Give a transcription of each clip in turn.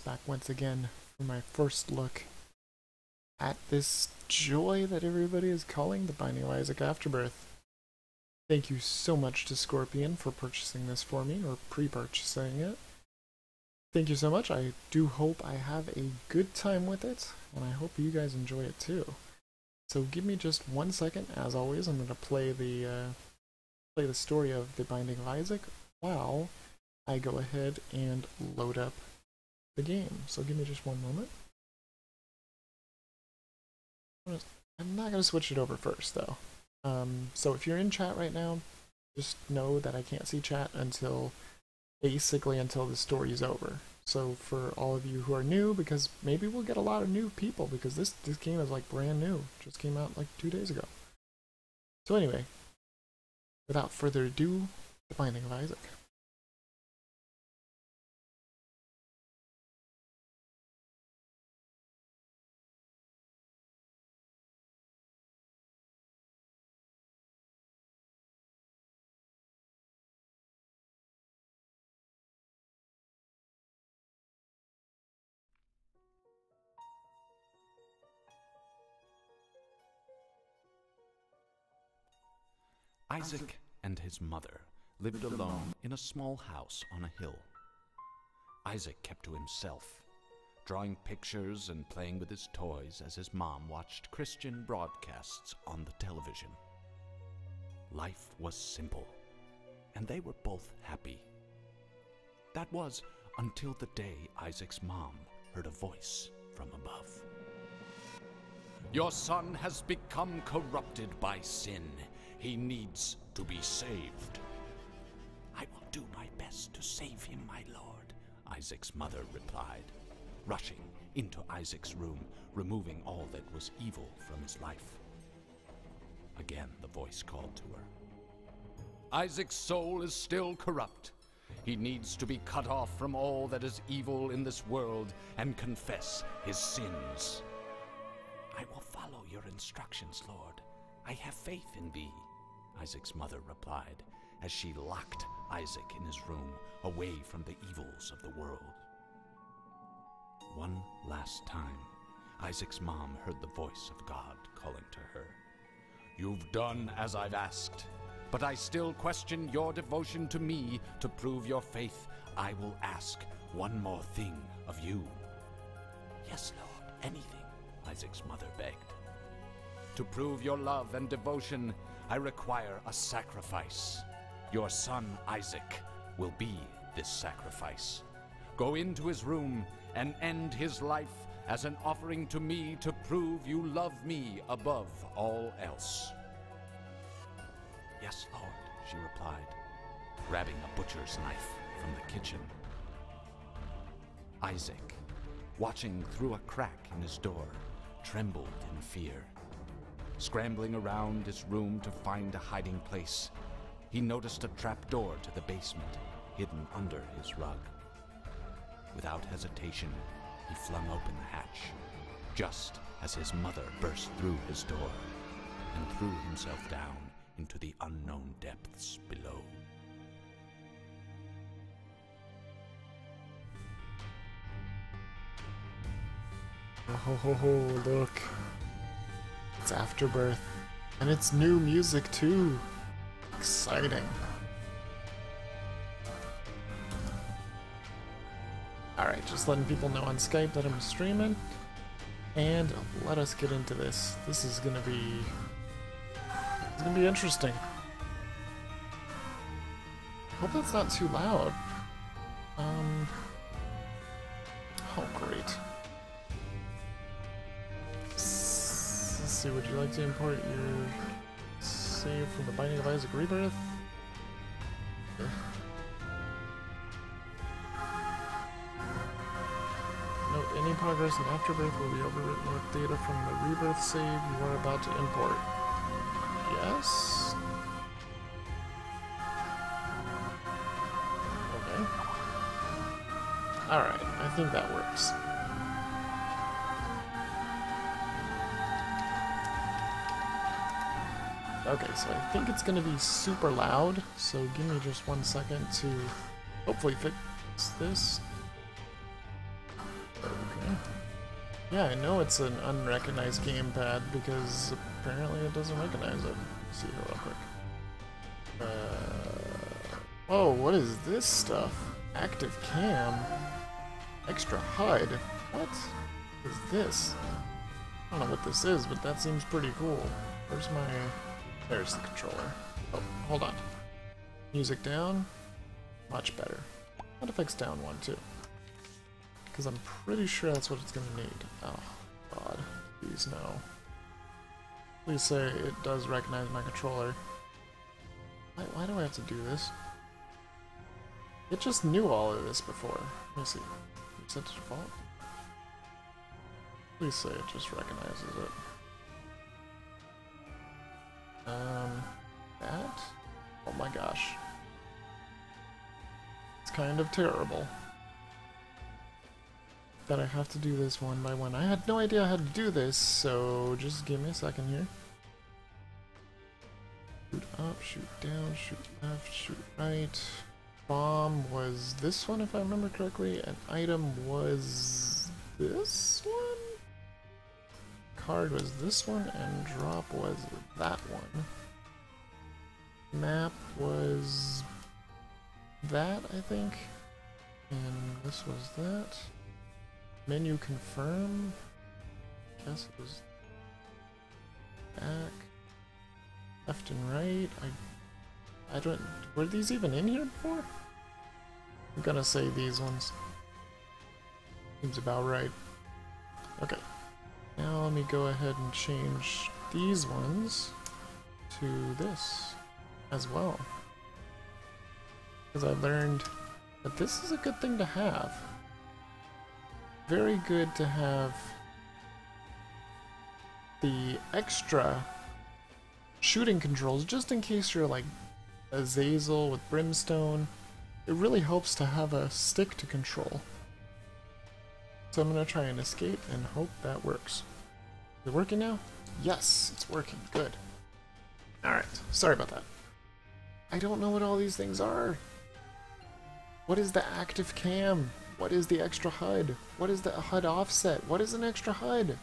Back once again for my first look at this joy that everybody is calling the Binding of Isaac Afterbirth. Thank you so much to Scorpion for purchasing this for me, or pre-purchasing it. Thank you so much. I do hope I have a good time with it, and I hope you guys enjoy it too. So give me just one second. As always, I'm going to play the uh, play the story of the Binding of Isaac while I go ahead and load up the game. So give me just one moment. I'm not going to switch it over first though. Um, so if you're in chat right now, just know that I can't see chat until basically until the story is over. So for all of you who are new, because maybe we'll get a lot of new people because this this game is like brand new, just came out like two days ago. So anyway, without further ado, the Binding of Isaac. Isaac and his mother lived alone in a small house on a hill. Isaac kept to himself, drawing pictures and playing with his toys as his mom watched Christian broadcasts on the television. Life was simple, and they were both happy. That was until the day Isaac's mom heard a voice from above. Your son has become corrupted by sin. He needs to be saved. I will do my best to save him, my lord, Isaac's mother replied, rushing into Isaac's room, removing all that was evil from his life. Again, the voice called to her. Isaac's soul is still corrupt. He needs to be cut off from all that is evil in this world and confess his sins. I will follow your instructions, Lord. I have faith in thee, Isaac's mother replied as she locked Isaac in his room away from the evils of the world. One last time, Isaac's mom heard the voice of God calling to her. You've done as I've asked, but I still question your devotion to me to prove your faith. I will ask one more thing of you. Yes, Lord, anything, Isaac's mother begged. To prove your love and devotion, I require a sacrifice. Your son Isaac will be this sacrifice. Go into his room and end his life as an offering to me to prove you love me above all else. Yes, Lord, she replied, grabbing a butcher's knife from the kitchen. Isaac, watching through a crack in his door, trembled in fear. Scrambling around his room to find a hiding place, he noticed a trap door to the basement hidden under his rug. Without hesitation, he flung open the hatch, just as his mother burst through his door and threw himself down into the unknown depths below. Oh, ho, ho, look. It's Afterbirth. And it's new music too. Exciting. Alright, just letting people know on Skype that I'm streaming. And let us get into this. This is gonna be... It's gonna be interesting. Hope that's not too loud. Um... see, would you like to import your save from the Binding of Isaac Rebirth? Note, any progress in Afterbirth will be overwritten with data from the Rebirth save you are about to import. Yes? Okay. Alright, I think that works. Okay, so I think it's gonna be super loud, so give me just one second to hopefully fix this. Okay. Yeah, I know it's an unrecognized gamepad because apparently it doesn't recognize it. Let's see here real quick. Uh, oh, what is this stuff? Active cam? Extra HUD? What is this? I don't know what this is, but that seems pretty cool. Where's my... There's the controller. Oh, hold on. Music down. Much better. Sound effects down one, too. Because I'm pretty sure that's what it's going to need. Oh, God. Please no. Please say it does recognize my controller. Why, why do I have to do this? It just knew all of this before. Let me see. Set to default? Please say it just recognizes it. Um, that? Oh my gosh. It's kind of terrible. That I have to do this one by one. I had no idea how to do this, so just give me a second here. Shoot up, shoot down, shoot left, shoot right. Bomb was this one, if I remember correctly. An item was this one? Card was this one, and drop was that one. Map was that, I think. And this was that. Menu confirm. Guess it was back. Left and right. I I don't were these even in here before? I'm gonna say these ones. Seems about right. Okay. Now let me go ahead and change these ones to this as well. Because I learned that this is a good thing to have. Very good to have the extra shooting controls just in case you're like Azazel with Brimstone. It really helps to have a stick to control. So I'm going to try and escape and hope that works. Is it working now? Yes, it's working. Good. Alright, sorry about that. I don't know what all these things are. What is the active cam? What is the extra HUD? What is the HUD offset? What is an extra HUD?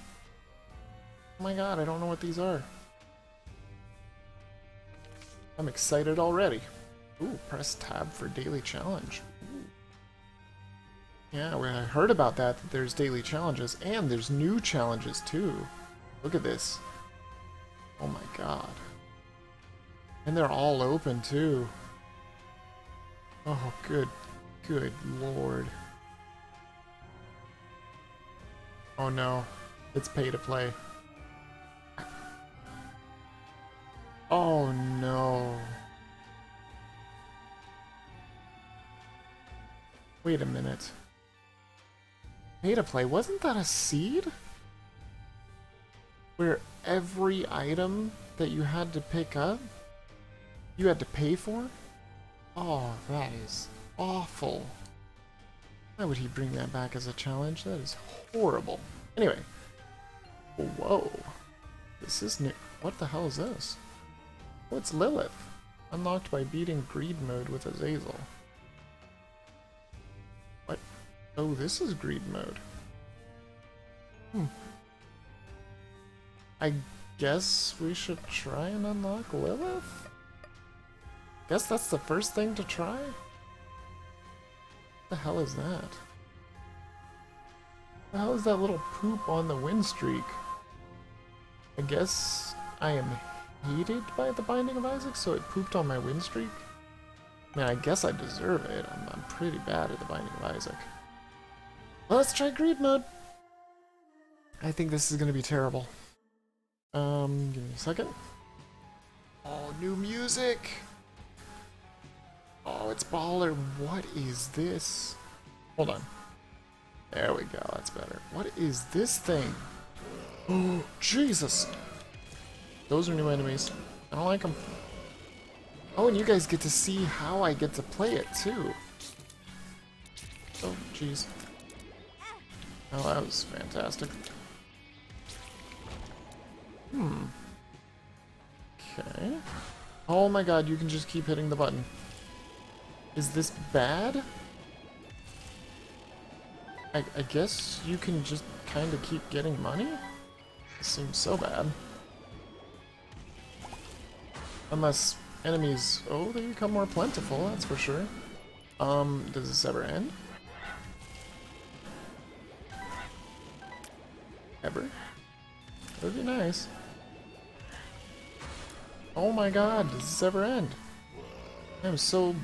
Oh my god, I don't know what these are. I'm excited already. Ooh, press tab for daily challenge. Yeah, I heard about that, that there's daily challenges, and there's new challenges too. Look at this. Oh my god. And they're all open too. Oh, good, good lord. Oh no, it's pay to play. Oh no. Wait a minute. Pay to play, wasn't that a seed? Where every item that you had to pick up, you had to pay for? Oh, that is awful. Why would he bring that back as a challenge? That is horrible. Anyway. Whoa. This is new. What the hell is this? Oh, What's Lilith? Unlocked by beating greed mode with Azazel. Oh, this is greed mode. Hmm. I guess we should try and unlock Lilith? Guess that's the first thing to try? What the hell is that? The hell is that little poop on the win streak? I guess I am hated by the Binding of Isaac, so it pooped on my win streak? I mean, I guess I deserve it. I'm, I'm pretty bad at the Binding of Isaac. Let's try Greed Mode. I think this is to be terrible. Um, give me a second. Oh, new music! Oh, it's baller. What is this? Hold on. There we go, that's better. What is this thing? Oh, Jesus! Those are new enemies. I don't like them. Oh, and you guys get to see how I get to play it, too. Oh, jeez. Oh, that was fantastic. Hmm. Okay. Oh my god, you can just keep hitting the button. Is this bad? I, I guess you can just kind of keep getting money? It seems so bad. Unless enemies... Oh, they become more plentiful, that's for sure. Um, does this ever end? Ever? That would be nice. Oh my god, does this ever end? I'm so,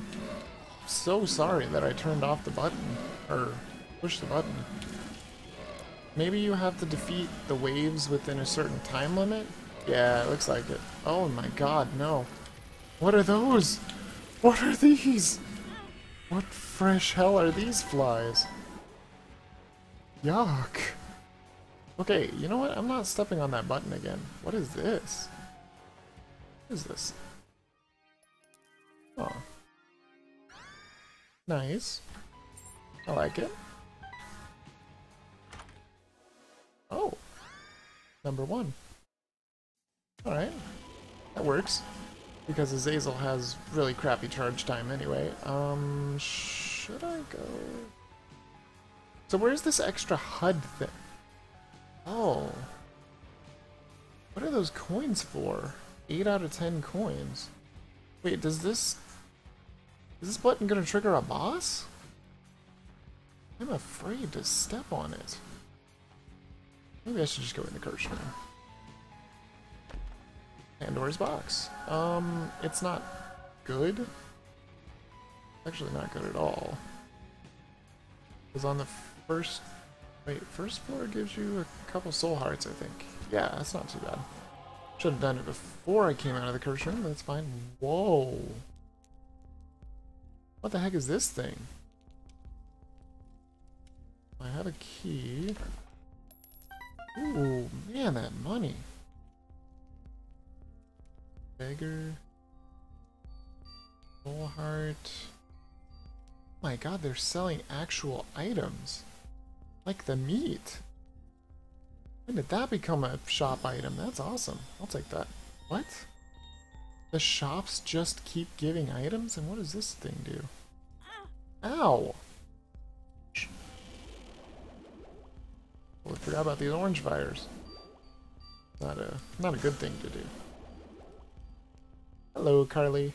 so sorry that I turned off the button. Or, pushed the button. Maybe you have to defeat the waves within a certain time limit? Yeah, it looks like it. Oh my god, no. What are those? What are these? What fresh hell are these flies? Yuck. Okay, you know what? I'm not stepping on that button again. What is this? What is this? Oh. Nice. I like it. Oh. Number one. Alright. That works. Because Azazel has really crappy charge time anyway. Um, should I go? So where's this extra HUD thing? Oh. What are those coins for? 8 out of 10 coins. Wait, does this... Is this button gonna trigger a boss? I'm afraid to step on it. Maybe I should just go in the curse room. Pandora's box. Um, it's not good. Actually not good at all. Because on the first... Wait, first floor gives you a couple soul hearts, I think. Yeah, that's not too bad. Should have done it before I came out of the curse room, that's fine. Whoa. What the heck is this thing? I have a key. Ooh, man, that money. Beggar. Soul heart. Oh my god, they're selling actual items. Like the meat. When did that become a shop item? That's awesome. I'll take that. What? The shops just keep giving items? And what does this thing do? Ow! Well, I forgot about these orange fires. Not a not a good thing to do. Hello, Carly.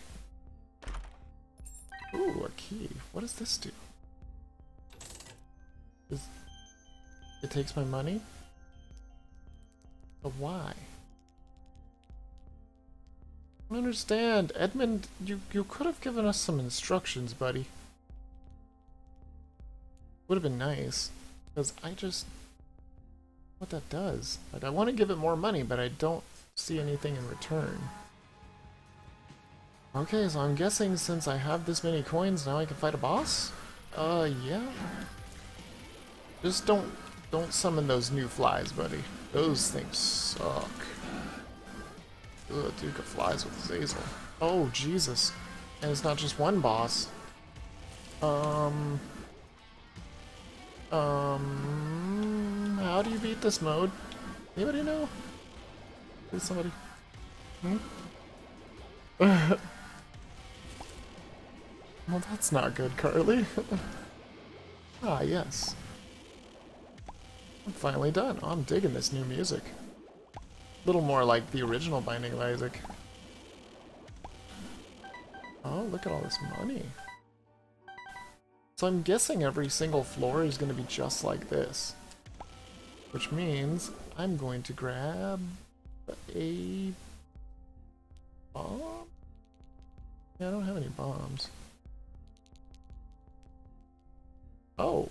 Ooh, a key. What does this do? It takes my money? But why? I don't understand. Edmund, you, you could have given us some instructions, buddy. Would have been nice. Because I just... What that does. Like, I want to give it more money, but I don't see anything in return. Okay, so I'm guessing since I have this many coins, now I can fight a boss? Uh, yeah. Just don't, don't summon those new flies, buddy. Those things suck. Ugh, Duke of Flies with Zazel. Oh, Jesus. And it's not just one boss. Um... Um... How do you beat this mode? Anybody know? Please somebody. Hmm? well, that's not good, Carly. ah, yes. I'm finally done. Oh, I'm digging this new music. A little more like the original Binding of Isaac. Oh, look at all this money. So I'm guessing every single floor is going to be just like this. Which means I'm going to grab a bomb? Yeah, I don't have any bombs. Oh,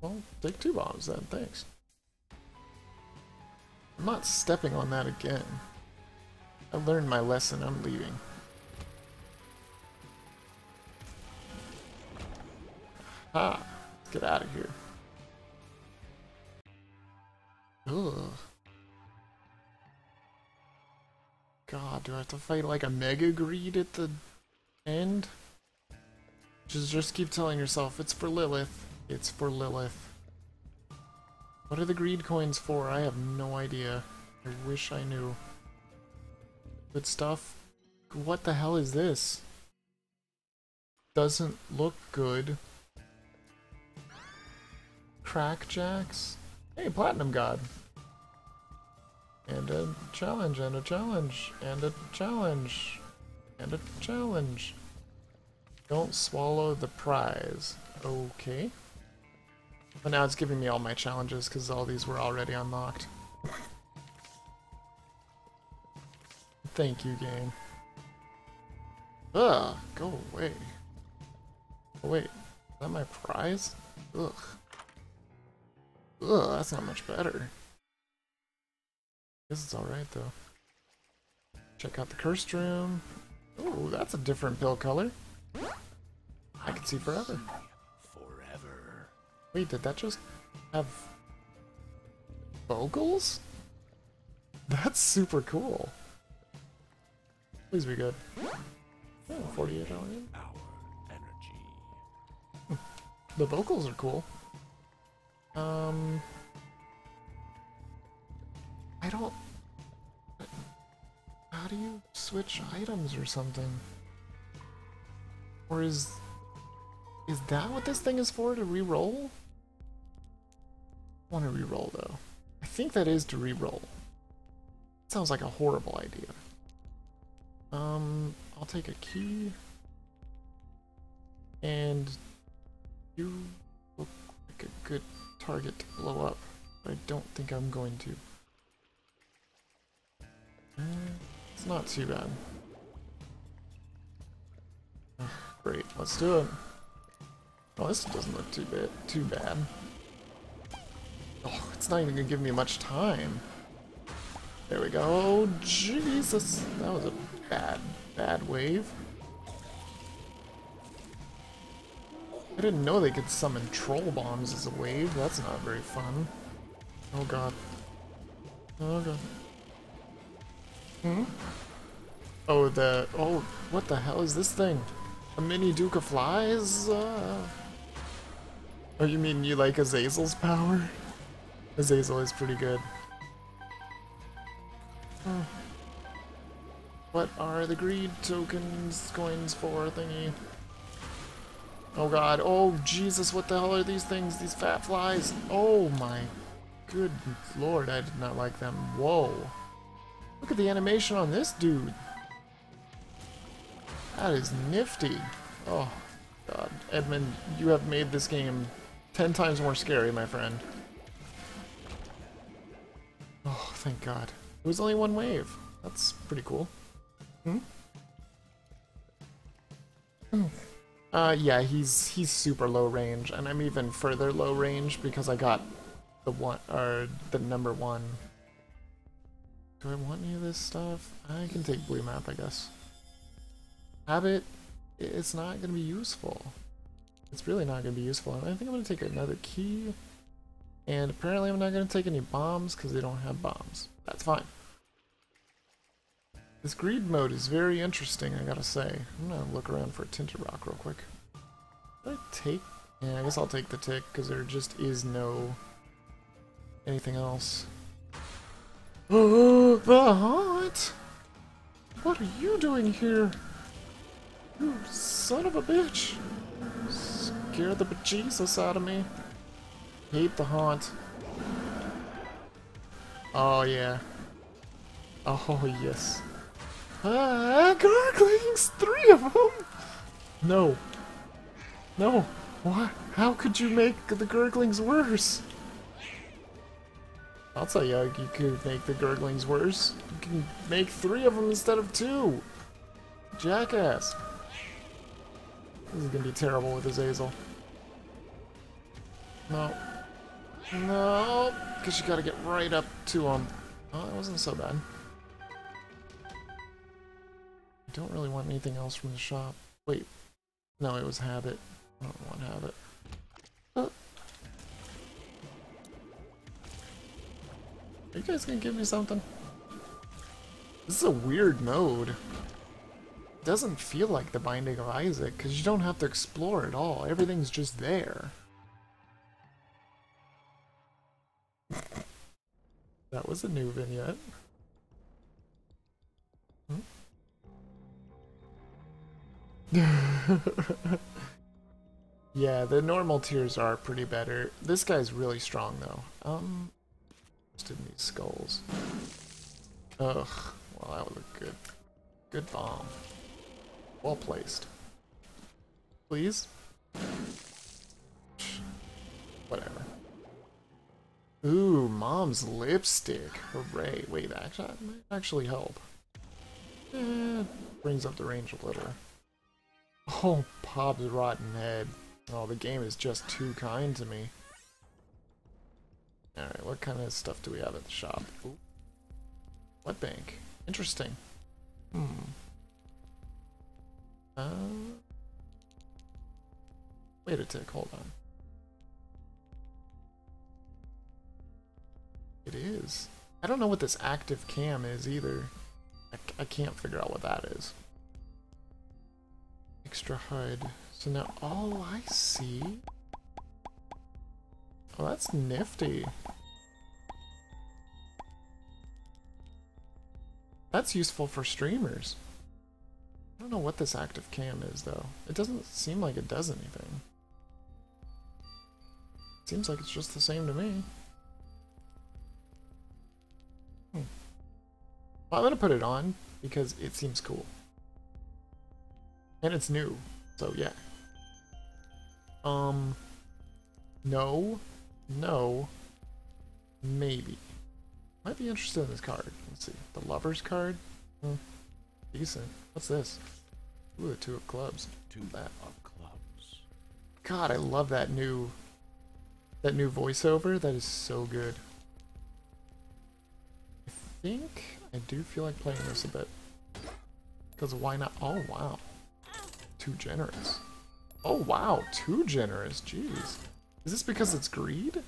well, take two bombs then, thanks. I'm not stepping on that again. I learned my lesson, I'm leaving. Ha! Let's get out of here. Ugh. God, do I have to fight like a Mega Greed at the end? Just, just keep telling yourself, it's for Lilith. It's for Lilith. What are the greed coins for? I have no idea. I wish I knew. Good stuff. What the hell is this? Doesn't look good. Crack Jacks. Hey, Platinum God. And a challenge, and a challenge, and a challenge, and a challenge. Don't swallow the prize. Okay. But now it's giving me all my challenges because all these were already unlocked. Thank you, game. Ugh, go away. Oh, wait, is that my prize? Ugh. Ugh, that's not much better. Guess it's alright though. Check out the cursed room. Oh, that's a different pill color. I can see forever. Wait, did that just have vocals? That's super cool. Please be good. Oh, 48 hour energy. The vocals are cool. Um, I don't. How do you switch items or something? Or is is that what this thing is for to re-roll? Want to re-roll though. I think that is to re-roll. Sounds like a horrible idea. Um, I'll take a key. And you look like a good target to blow up, but I don't think I'm going to. Uh, it's not too bad. Great, let's do it. Oh, this doesn't look too bad. Too bad. Oh, it's not even gonna give me much time. There we go. Oh, Jesus, that was a bad, bad wave. I didn't know they could summon troll bombs as a wave. That's not very fun. Oh god. Oh god. Hmm? Oh, the... Oh, what the hell is this thing? A mini Duke of Flies? Uh... Oh, you mean you like Azazel's power? Azazel is pretty good. Hmm. What are the greed tokens, coins for thingy? Oh god, oh Jesus, what the hell are these things? These fat flies? Oh my good lord, I did not like them. Whoa. Look at the animation on this dude. That is nifty. Oh god. Edmund, you have made this game ten times more scary, my friend. Oh, thank god. It was only one wave. That's pretty cool. Hmm? Hmm. Uh, yeah, he's he's super low range, and I'm even further low range because I got the one or the number one. Do I want any of this stuff? I can take blue map, I guess. Habit, it's not gonna be useful. It's really not gonna be useful. I think I'm gonna take another key, and apparently I'm not gonna take any bombs because they don't have bombs. That's fine. This greed mode is very interesting, I gotta say. I'm gonna look around for a tinted rock real quick. Did I take? Yeah, I guess I'll take the tick, because there just is no... anything else. Oh, the haunt! What are you doing here? You son of a bitch! Scare the bejesus out of me. Hate the haunt. Oh, yeah. Oh, yes. Ah, gurglings! Three of them! No. No. What? How could you make the gurglings worse? I'll tell you, you could make the gurglings worse. You can make three of them instead of two. Jackass. This is gonna be terrible with Azazel. No. No, because you gotta get right up to him. Oh, that wasn't so bad. I don't really want anything else from the shop. Wait. No, it was habit. I don't want habit. Uh. Are you guys gonna give me something? This is a weird mode. It doesn't feel like the Binding of Isaac, because you don't have to explore at all. Everything's just there. That was a new vignette. Yeah, the normal tiers are pretty better. This guy's really strong though. Um, just in these skulls. Ugh. Well, that was a good, good bomb. Well placed. Please. Whatever. Ooh, mom's lipstick. Hooray. Wait, actually, that might actually help. Eh, brings up the range a little. Oh, Bob's rotten head. Oh, the game is just too kind to me. Alright, what kind of stuff do we have at the shop? Ooh. What bank? Interesting. Hmm. Uh, wait a tick, hold on. It is. I don't know what this active cam is either. I, I can't figure out what that is. Extra HUD. So now, oh, I see. Oh, that's nifty. That's useful for streamers. I don't know what this active cam is, though. It doesn't seem like it does anything. Seems like it's just the same to me. I'm gonna put it on because it seems cool. And it's new, so yeah. Um, no, no, maybe. Might be interested in this card. Let's see. The Lover's card? Hmm. Decent. What's this? Ooh, the Two of Clubs. Two That. of clubs. God, I love that new that new voiceover. That is so good. I think I do feel like playing this a bit. Because why not? Oh, wow. Too generous. Oh, wow. Too generous. Jeez. Is this because it's greed?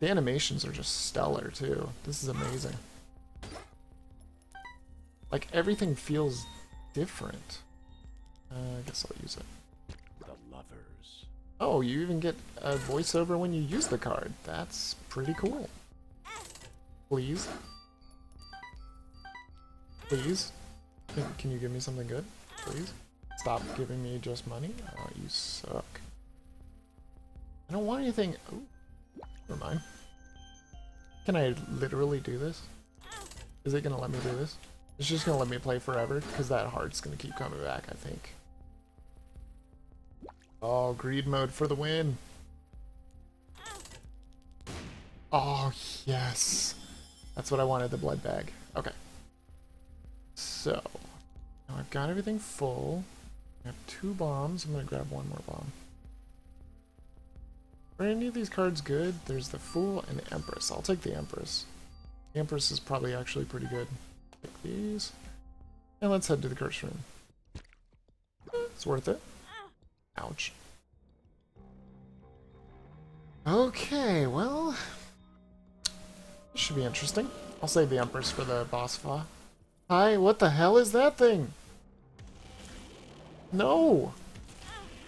The animations are just stellar, too. This is amazing. Like, everything feels different. Uh, I guess I'll use it. The lovers. Oh, you even get a voiceover when you use the card. That's pretty cool. Please? Please? Can, can you give me something good? Please? Stop giving me just money? Oh, you suck. I don't want anything... Ooh. Never mind. Can I literally do this? Is it gonna let me do this? It's just gonna let me play forever, because that heart's gonna keep coming back, I think. Oh, greed mode for the win. Oh, yes. That's what I wanted, the blood bag. Okay. So, now I've got everything full. I have two bombs. I'm going to grab one more bomb. Are any of these cards good? There's the Fool and the Empress. I'll take the Empress. The Empress is probably actually pretty good. Take these. And let's head to the curse room. It's worth it. Ouch. Okay, well... This should be interesting. I'll save the Empress for the boss fight. Hi, what the hell is that thing? No!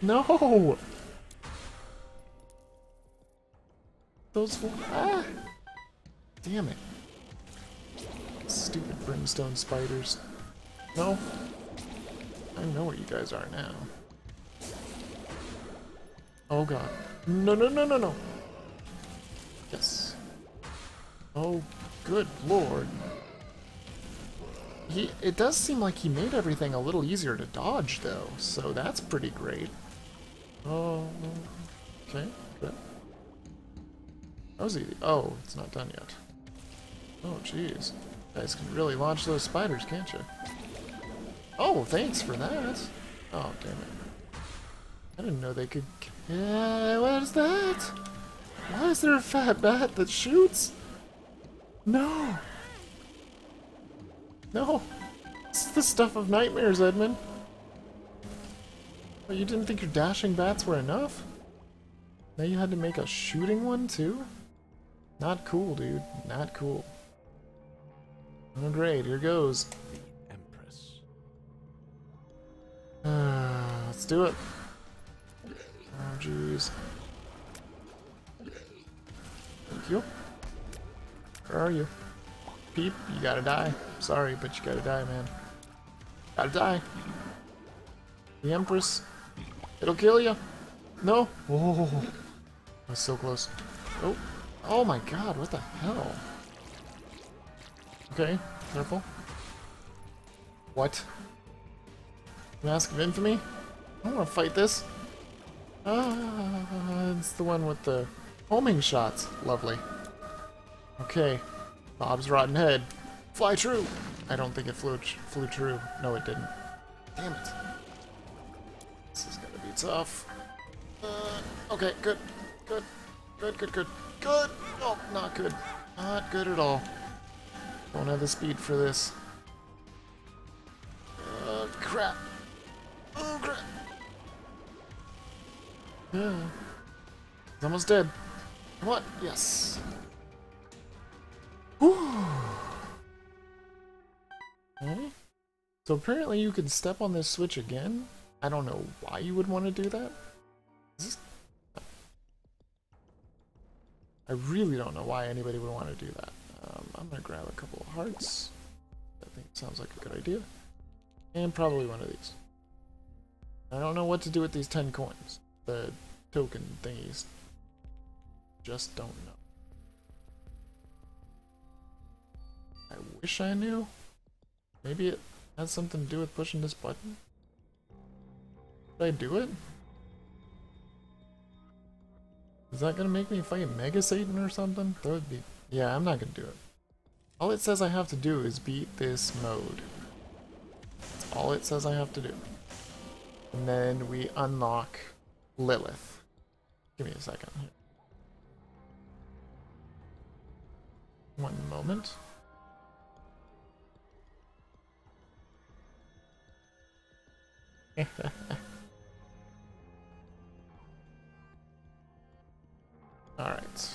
No! Those... Ah! Damn it. Stupid brimstone spiders. No. I know where you guys are now. Oh god. No, no, no, no, no. Yes. Oh, good lord. He, it does seem like he made everything a little easier to dodge, though, so that's pretty great. Oh, okay, good. That was easy. Oh, it's not done yet. Oh, jeez. Guys can really launch those spiders, can't you? Oh, thanks for that. Oh, damn it. I didn't know they could... Yeah, what is that? Why is there a fat bat that shoots? No! No! This is the stuff of nightmares, Edmund. But you didn't think your dashing bats were enough? Now you had to make a shooting one, too? Not cool, dude. Not cool. Oh, great. Here goes. The Empress. Uh, let's do it. Oh, jeez. Thank you. Where are you? Peep, you gotta die. Sorry, but you gotta die, man. Gotta die. The Empress. It'll kill you. No. Oh, that's so close. Oh. Oh my god, what the hell? Okay, careful. What? Mask of Infamy? I don't want to fight this. Ah, it's the one with the homing shots. Lovely. Okay, Bob's Rotten Head. Fly true! I don't think it flew, flew true. No, it didn't. Damn it. This is gonna be tough. Uh, okay, good. Good. Good, good, good. Good! Oh, not good. Not good at all. Don't have the speed for this. Uh, crap. Oh, crap. Yeah. He's almost dead. What? Yes. Okay. So apparently you can step on this switch again? I don't know why you would want to do that. This... I really don't know why anybody would want to do that. Um, I'm gonna grab a couple of hearts. I think sounds like a good idea. And probably one of these. I don't know what to do with these 10 coins. The token thingies. Just don't know. I wish I knew. Maybe it has something to do with pushing this button. Did I do it? Is that gonna make me fight Mega Satan or something? That would be... Yeah, I'm not gonna do it. All it says I have to do is beat this mode. That's all it says I have to do. And then we unlock Lilith. Give me a second. One moment. Alright.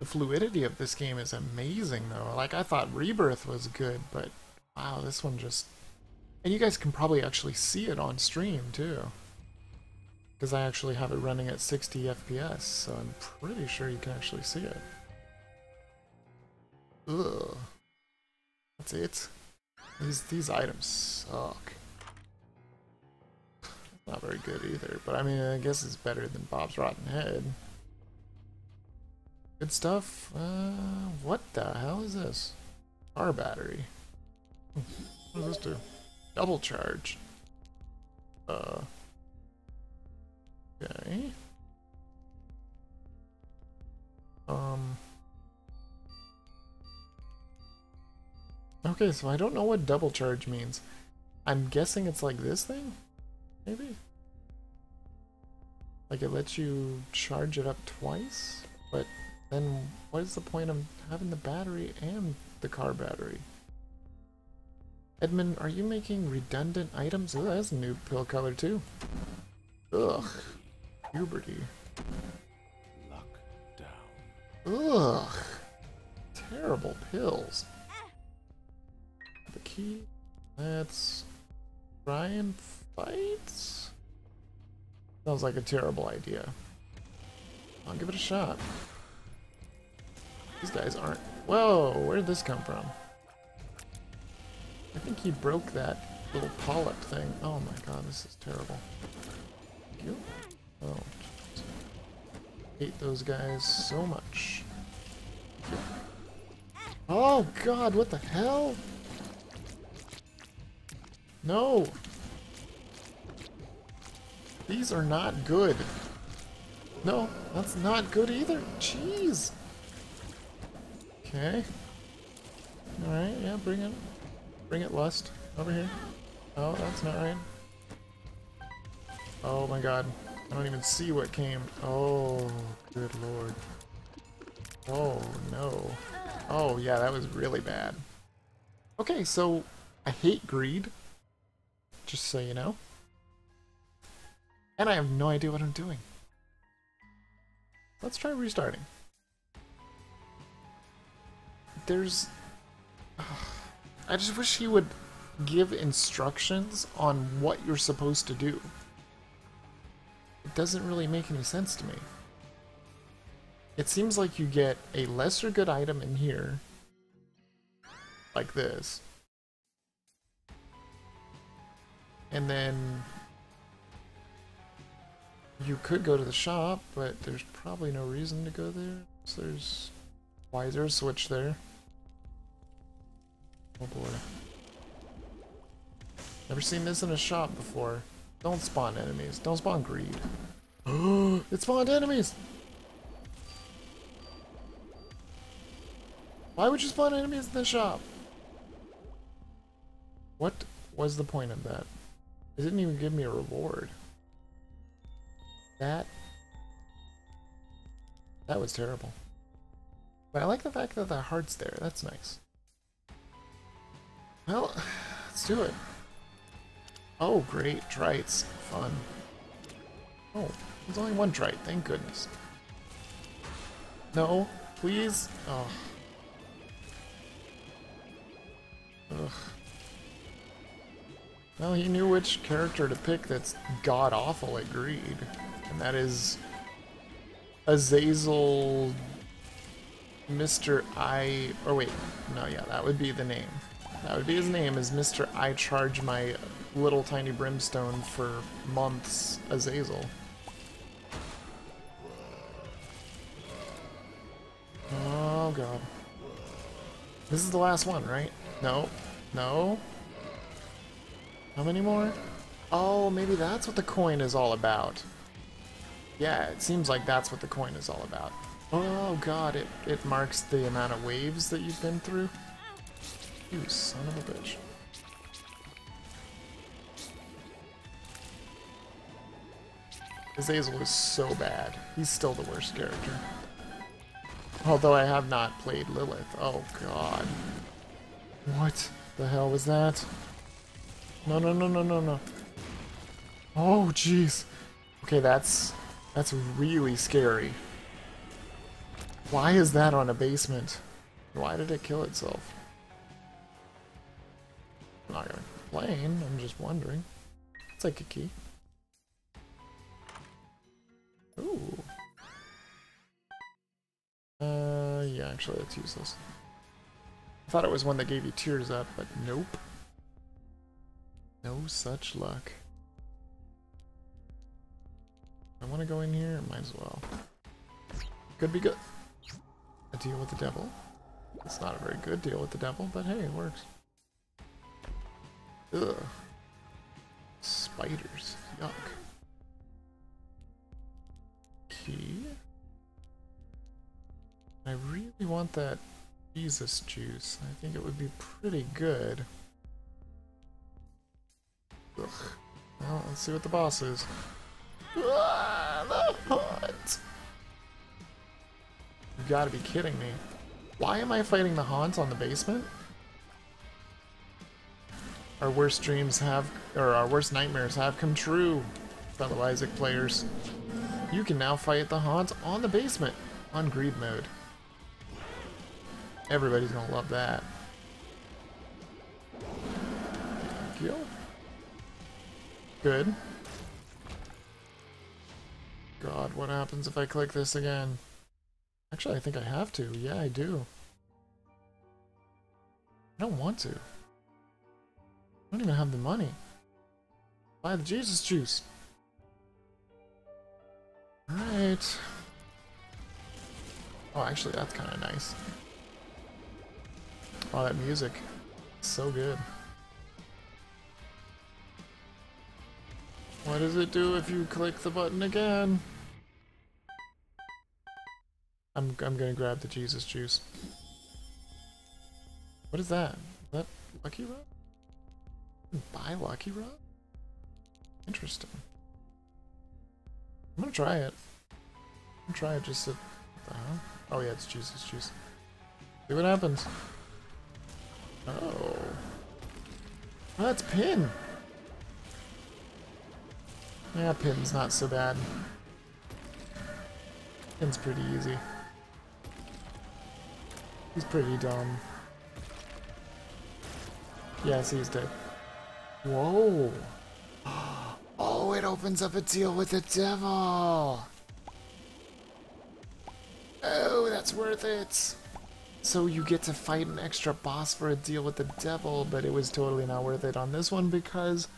The fluidity of this game is amazing though. Like I thought Rebirth was good, but wow, this one just... And you guys can probably actually see it on stream too. Because I actually have it running at 60 FPS, so I'm pretty sure you can actually see it. Ugh. That's it. These these items suck. Not very good either, but I mean, I guess it's better than Bob's Rotten Head. Good stuff. Uh, what the hell is this? Car battery. What does this do? Double charge. Uh. Okay. Um. Okay, so I don't know what double charge means. I'm guessing it's like this thing? Maybe? Like it lets you charge it up twice? But then what is the point of having the battery and the car battery? Edmund, are you making redundant items? Oh, that's a new pill color too. Ugh. Puberty. Luck down. Ugh. Terrible pills. The key. Let's try and fight. Sounds like a terrible idea. I'll give it a shot. These guys aren't... Whoa, where did this come from? I think he broke that little polyp thing. Oh my god, this is terrible. Thank you. Oh, hate those guys so much. Oh god, what the hell? No! These are not good. No, that's not good either. Jeez. Okay. Alright, yeah, bring it. Bring it, Lust. Over here. Oh, that's not right. Oh my god. I don't even see what came. Oh, good lord. Oh, no. Oh, yeah, that was really bad. Okay, so I hate greed. Just so you know. And I have no idea what I'm doing. Let's try restarting. There's... I just wish he would give instructions on what you're supposed to do. It doesn't really make any sense to me. It seems like you get a lesser good item in here, like this, and then You could go to the shop, but there's probably no reason to go there. So there's why is there a switch there? Oh boy. Never seen this in a shop before. Don't spawn enemies. Don't spawn greed. it spawned enemies! Why would you spawn enemies in the shop? What was the point of that? It didn't even give me a reward. That... That was terrible. But I like the fact that the heart's there. That's nice. Well, let's do it. Oh, great. Drites. Fun. Oh, there's only one Drite. Thank goodness. No, please. Oh. Ugh. Well, he knew which character to pick that's god-awful at greed. And that is... Azazel... Mr. I... Or wait, no, yeah, that would be the name. That would be his name, is Mr. I charge my little tiny brimstone for months Azazel. Oh god. This is the last one, right? No. No. How many more? Oh, maybe that's what the coin is all about. Yeah, it seems like that's what the coin is all about. Oh god, it, it marks the amount of waves that you've been through. You son of a bitch. Azazel is so bad. He's still the worst character. Although I have not played Lilith. Oh god. What the hell was that? No, no, no, no, no, no. Oh, jeez. Okay, that's... That's really scary. Why is that on a basement? Why did it kill itself? I'm not gonna complain, I'm just wondering. It's like a key. Ooh. Uh, yeah, actually that's useless. I thought it was one that gave you tears up, but nope. No such luck. I want to go in here, might as well. Could be good. A deal with the devil. It's not a very good deal with the devil, but hey, it works. Ugh. Spiders. Yuck. Key. I really want that Jesus juice. I think it would be pretty good. Ugh. Well, let's see what the boss is. Ah, the haunt! You gotta be kidding me. Why am I fighting the haunt on the basement? Our worst dreams have, or our worst nightmares have come true, fellow Isaac players. You can now fight the haunt on the basement, on greed mode. Everybody's gonna love that. Kill. Good. God, what happens if I click this again? Actually, I think I have to. Yeah, I do. I don't want to. I don't even have the money. Buy the Jesus juice. Alright. Oh, actually, that's kind of nice. Oh, that music. So good. What does it do if you click the button again? I'm, I'm gonna grab the Jesus juice. What is that? Is that Lucky Rod? Buy Lucky Rod? Interesting. I'm gonna try it. I'm gonna try it just to... Uh -huh. Oh yeah, it's Jesus juice. See what happens. Oh. Oh, that's Pin! Yeah, Pin's not so bad. Pin's pretty easy. He's pretty dumb. Yes, he's dead. Whoa! Oh, it opens up a deal with the devil! Oh, that's worth it! So you get to fight an extra boss for a deal with the devil, but it was totally not worth it on this one because...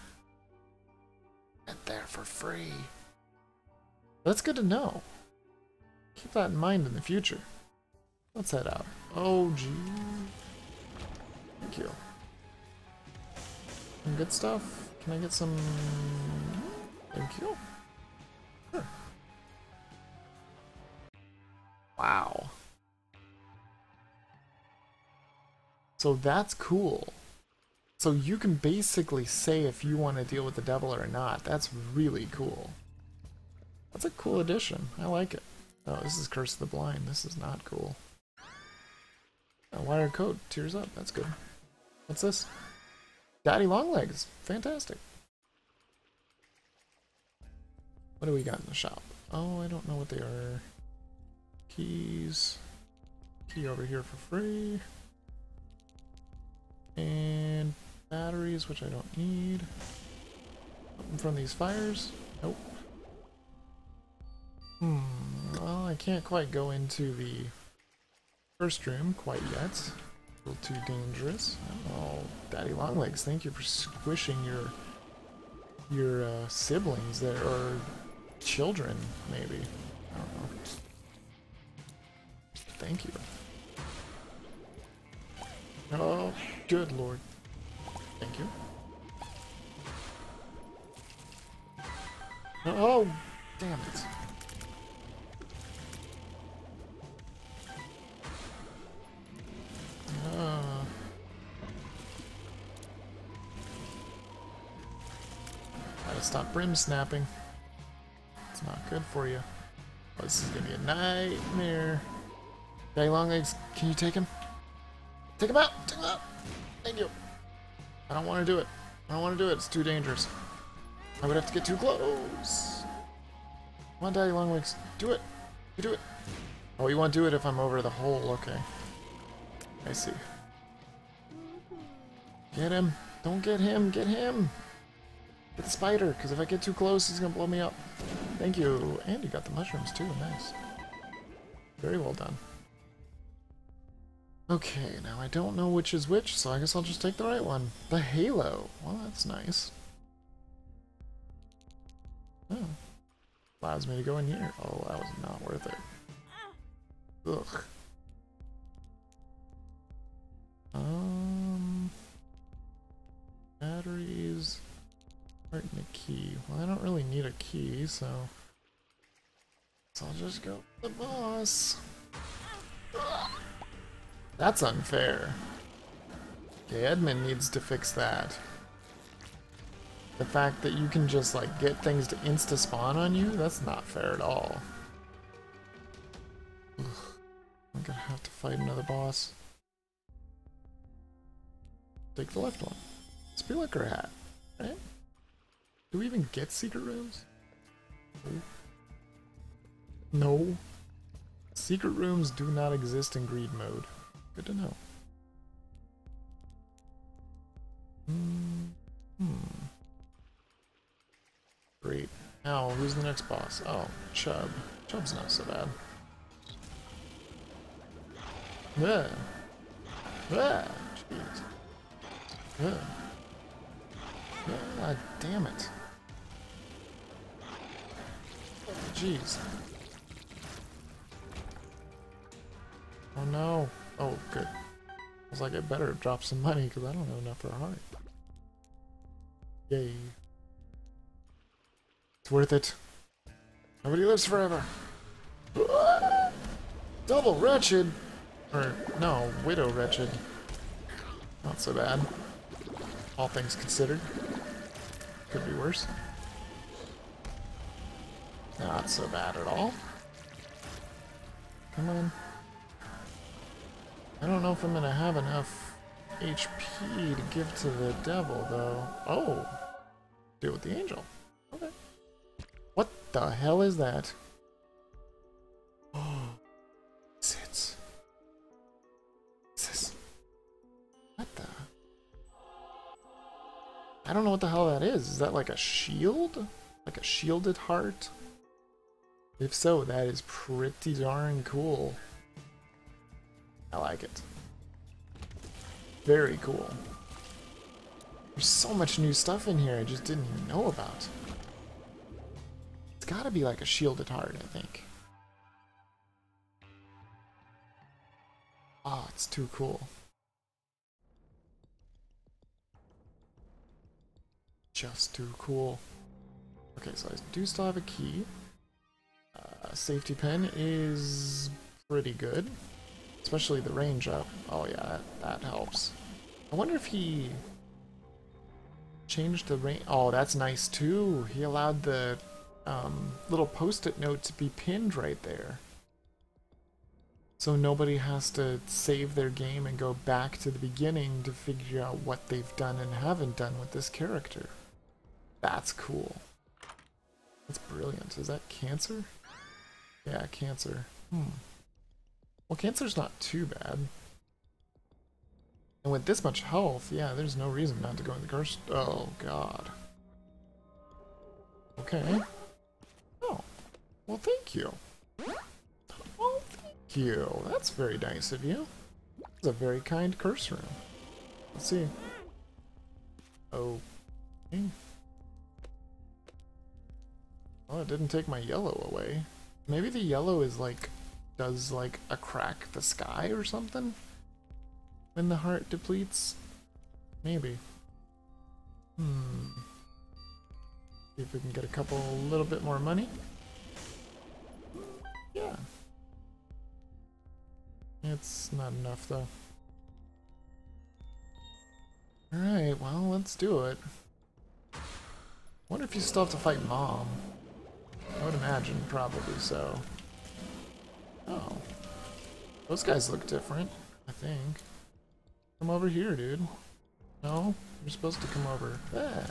it's there for free. That's good to know. Keep that in mind in the future. Let's head out. Oh, gee. Thank you. Some good stuff. Can I get some... Thank you. Sure. Wow. So that's cool. So you can basically say if you want to deal with the devil or not. That's really cool. That's a cool addition. I like it. Oh, this is Curse of the Blind. This is not cool. A wired coat. Tears up. That's good. What's this? Daddy Longlegs. Fantastic. What do we got in the shop? Oh, I don't know what they are. Keys. Key over here for free. And batteries, which I don't need. Something from these fires? Nope. Hmm, well, I can't quite go into the first room quite yet. A little too dangerous. Oh, Daddy Longlegs, thank you for squishing your your uh, siblings there, or children, maybe. I don't know. Thank you. Oh, good lord. Thank you. Oh, damn it. Uh. Gotta stop brim snapping. It's not good for you. Oh, this is gonna be a nightmare. Daddy Longlegs, can you take him? Take him out! Take him out! Thank you. I don't want to do it. I don't want to do it. It's too dangerous. I would have to get too close. Come on, Daddy Longlegs. Do it. You do it. Oh, you want to do it if I'm over the hole. Okay. I see. Get him. Don't get him. Get him. Get the spider, because if I get too close, he's going to blow me up. Thank you. And you got the mushrooms, too. Nice. Very well done. Okay, now I don't know which is which, so I guess I'll just take the right one. The Halo. Well, that's nice. Oh. Allows me to go in here. Oh, that was not worth it. Ugh. Um... Batteries... Heart and a key. Well, I don't really need a key, so... So I'll just go the boss. That's unfair. Okay, Edmund needs to fix that. The fact that you can just, like, get things to insta-spawn on you, that's not fair at all. Ugh. I'm gonna have to fight another boss. Take the left one. Spelunker hat, right? Do we even get secret rooms? No. Secret rooms do not exist in greed mode. Good to know. Hmm. Great. Now, who's the next boss? Oh, Chub. Chub's not so bad. Yeah. Yeah. Jeez. Damn it. Jeez. Oh no. Oh, good. I was like, I better drop some money because I don't have enough for a heart. Yay. It's worth it. Nobody lives forever. Double wretched. Or, no, widow wretched. Not so bad. All things considered. Could be worse. Not so bad at all. Come on. I don't know if I'm gonna have enough HP to give to the devil, though. Oh! Deal with the angel. Okay. What the hell is that? Oh. Sits. Sis. What the? I don't know what the hell that is. Is that like a shield? Like a shielded heart? If so, that is pretty darn cool. I like it. Very cool. There's so much new stuff in here I just didn't even know about. It's gotta be like a shielded heart, I think. Oh, it's too cool. Just too cool. Okay, so I do still have a key. Uh, safety pin is pretty good. Especially the range up. Oh yeah, that, that helps. I wonder if he changed the range. Oh, that's nice too. He allowed the um, little post-it note to be pinned right there. So nobody has to save their game and go back to the beginning to figure out what they've done and haven't done with this character. That's cool. That's brilliant. Is that cancer? Yeah, cancer. Hmm. Well, cancer's not too bad. And with this much health, yeah, there's no reason not to go in the curse. Oh, God. Okay. Oh. Well, thank you. Oh, thank you. That's very nice of you. It's a very kind curse room. Let's see. Okay. Oh, it didn't take my yellow away. Maybe the yellow is like, does like a crack the sky or something? When the heart depletes? Maybe. Hmm. See if we can get a couple, a little bit more money. Yeah. It's not enough though. Alright, well, let's do it. wonder if you still have to fight Mom. I would imagine, probably so. Oh. Those guys look different, I think. Come over here, dude. No? You're supposed to come over. there.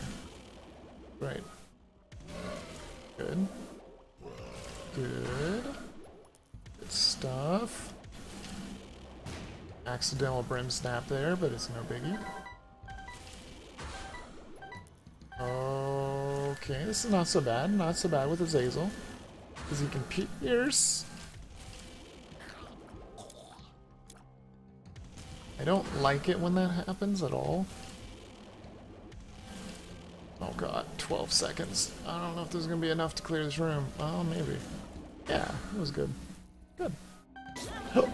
Right. Good. Good. Good stuff. Accidental brim snap there, but it's no biggie. Okay, this is not so bad. Not so bad with Azazel. Because he can pierce. I don't like it when that happens at all. Oh god, 12 seconds. I don't know if there's gonna be enough to clear this room. Oh, maybe. Yeah, it was good. Good. Oh.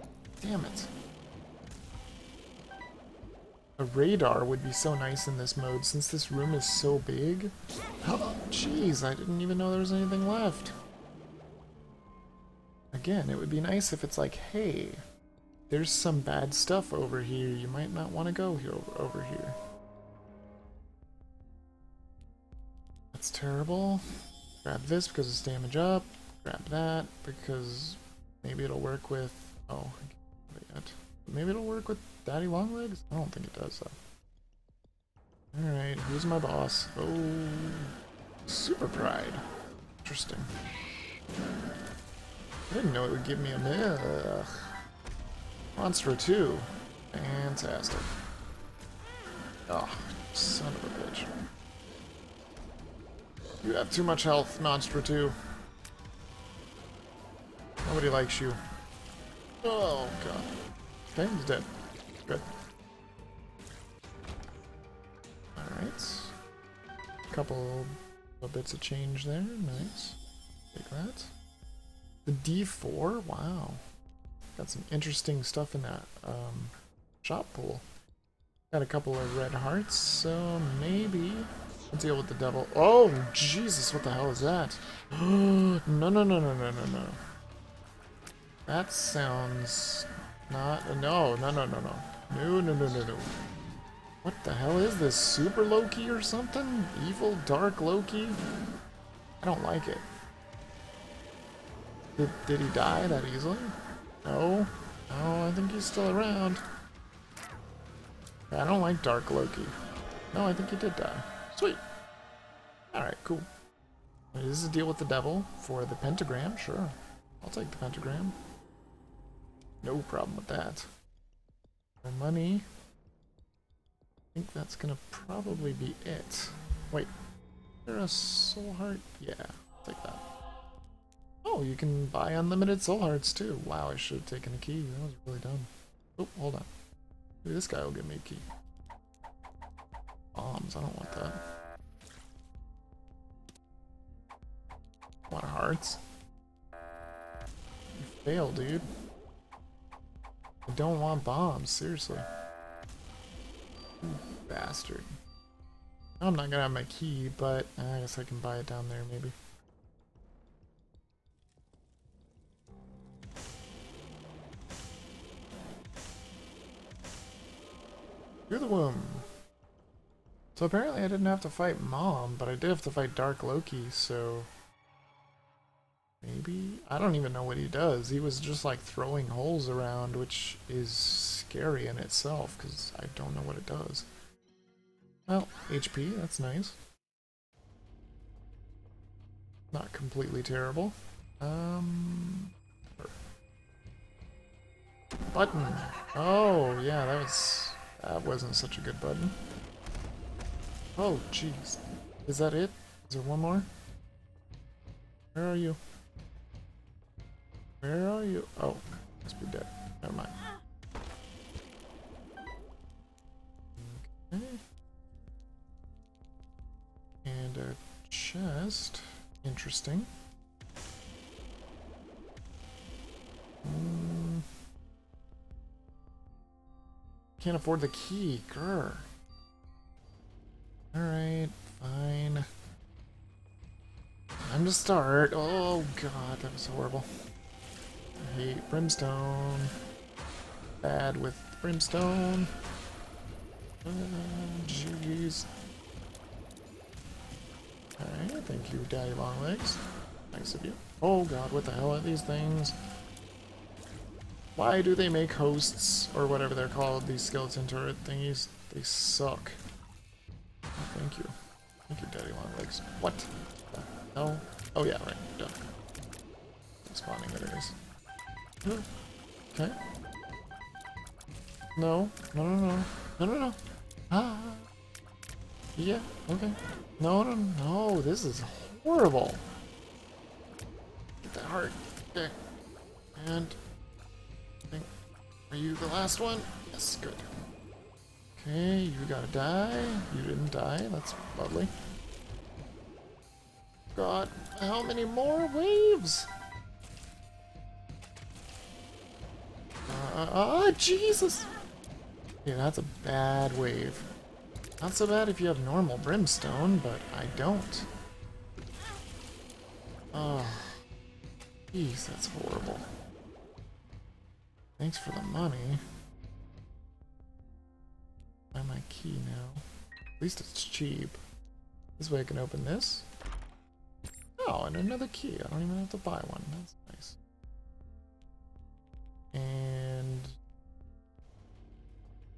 Damn it. A radar would be so nice in this mode since this room is so big. Oh, jeez, I didn't even know there was anything left. Again, it would be nice if it's like, hey, there's some bad stuff over here. You might not want to go here over here. That's terrible. Grab this because it's damage up. Grab that because maybe it'll work with... Oh, yet. Maybe it'll work with Daddy Longlegs? I don't think it does, though. Alright, who's my boss? Oh, Super Pride. Interesting. I didn't know it would give me a myth. Monstro 2. Fantastic. Oh, son of a bitch. You have too much health, Monstro 2. Nobody likes you. Oh, God. Okay, he's dead. Good. Alright. Couple of bits of change there. Nice. Take that. The D4? Wow. Got some interesting stuff in that um, shop pool. Got a couple of red hearts, so maybe I'll deal with the devil. Oh, Jesus, what the hell is that? no, no, no, no, no, no, no. That sounds not... No, no, no, no, no. No, no, no, no, no. What the hell is this? Super Loki or something? Evil Dark Loki? I don't like it. Did, did he die that easily? No. No, I think he's still around. I don't like Dark Loki. No, I think he did die. Sweet. Alright, cool. This is a deal with the devil for the pentagram, sure. I'll take the pentagram. No problem with that money. I think that's gonna probably be it. Wait, is there a soul heart? Yeah, take that. Oh, you can buy unlimited soul hearts too. Wow, I should have taken a key. That was really dumb. Oh, hold on. Maybe this guy will give me a key. Bombs, I don't want that. want hearts. You fail, dude. I don't want bombs, seriously. You bastard. I'm not gonna have my key, but I guess I can buy it down there, maybe. Through the womb. So apparently I didn't have to fight Mom, but I did have to fight Dark Loki, so... Maybe? I don't even know what he does. He was just like throwing holes around, which is scary in itself, because I don't know what it does. Well, HP, that's nice. Not completely terrible. Um... Button! Oh, yeah, that was... That wasn't such a good button. Oh, jeez. Is that it? Is there one more? Where are you? Where are you? Oh, must be dead. Never mind. Okay. And a chest. Interesting. Mm. Can't afford the key. Grr. Alright, fine. Time to start. Oh god, that was horrible. I hate brimstone. Bad with brimstone. Oh, jeez. Alright, thank you, Daddy Longlegs. Nice of you. Oh god, what the hell are these things? Why do they make hosts, or whatever they're called, these skeleton turret thingies? They suck. Thank you. Thank you, Daddy Longlegs. What the hell? Oh yeah, right, done. Spawning, there it is. Okay. No, no, no, no. No, no, no. Ah. Yeah, okay. No, no, no, this is horrible. Get that heart. Okay. And... Are you the last one? Yes, good. Okay, you gotta die. You didn't die. That's lovely. God, how many more waves? Uh, oh, Jesus! Yeah, that's a bad wave. Not so bad if you have normal brimstone, but I don't. Oh. Jeez, that's horrible. Thanks for the money. Buy my key now. At least it's cheap. This way I can open this. Oh, and another key. I don't even have to buy one. That's nice. And...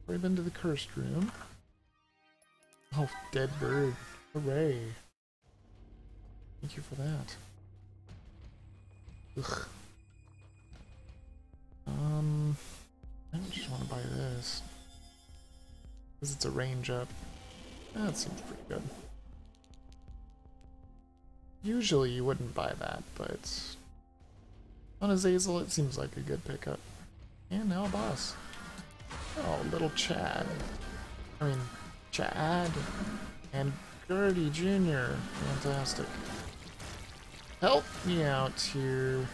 Already been to the cursed room. Oh, dead bird. Hooray. Thank you for that. Ugh. Um, I just want to buy this. Because it's a range up. That seems pretty good. Usually you wouldn't buy that, but on Azazel it seems like a good pickup. And now a boss. Oh, little Chad. I mean, Chad and Gurdy Jr. Fantastic. Help me out here.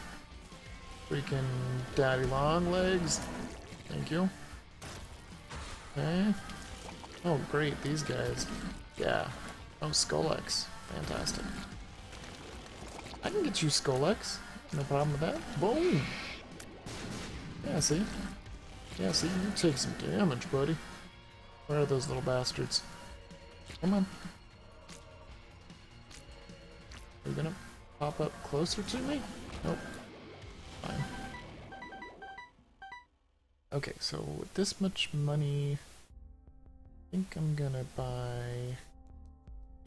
Freaking daddy long legs. Thank you. Okay. Oh, great, these guys. Yeah. Oh, Skullx. Fantastic. I can get you Skullx. No problem with that. Boom! Yeah, see? Yeah, see? You take some damage, buddy. Where are those little bastards? Come on. Are you gonna pop up closer to me? Nope. Fine. Okay, so with this much money, I think I'm gonna buy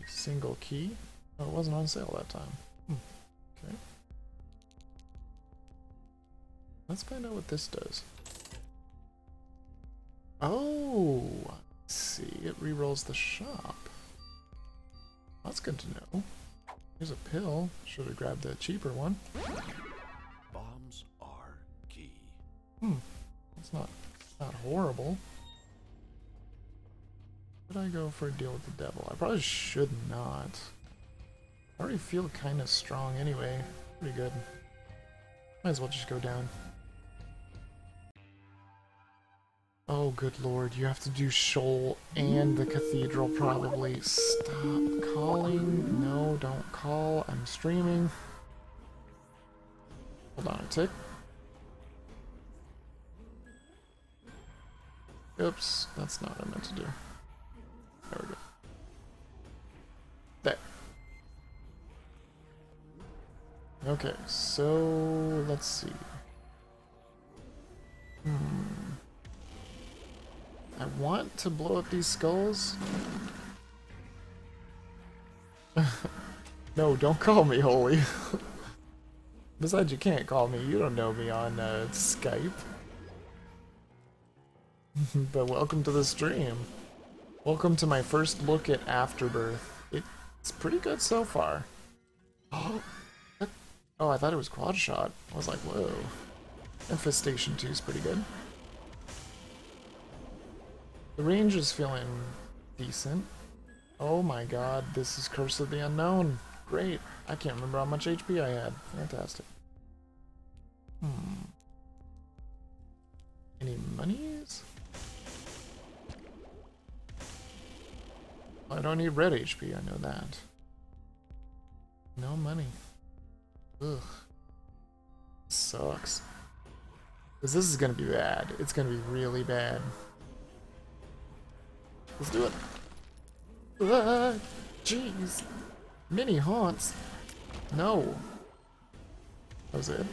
a single key. Oh, it wasn't on sale that time. Hmm. Okay. Let's find out what this does. Oh, see. It re-rolls the shop. That's good to know. Here's a pill. Should have grabbed the cheaper one. Hmm. That's not not horrible. Should I go for a deal with the devil? I probably should not. I already feel kind of strong anyway. Pretty good. Might as well just go down. Oh, good lord, you have to do Sheol and the Cathedral probably. Stop calling. No, don't call. I'm streaming. Hold on a tick. Oops, that's not what I meant to do. There we go. There. Okay, so let's see. Hmm. I want to blow up these skulls. no, don't call me holy. Besides, you can't call me. You don't know me on uh, Skype. but welcome to the stream. Welcome to my first look at Afterbirth. It's pretty good so far. Oh, oh I thought it was quad shot. I was like, whoa. Infestation 2 is pretty good. The range is feeling decent. Oh my god, this is Curse of the Unknown. Great. I can't remember how much HP I had. Fantastic. Hmm. Any monies? I don't need red HP, I know that. No money. Ugh. Sucks. Because this is gonna be bad. It's gonna be really bad. Let's do it. Ah, jeez. Mini haunts. No. That was it.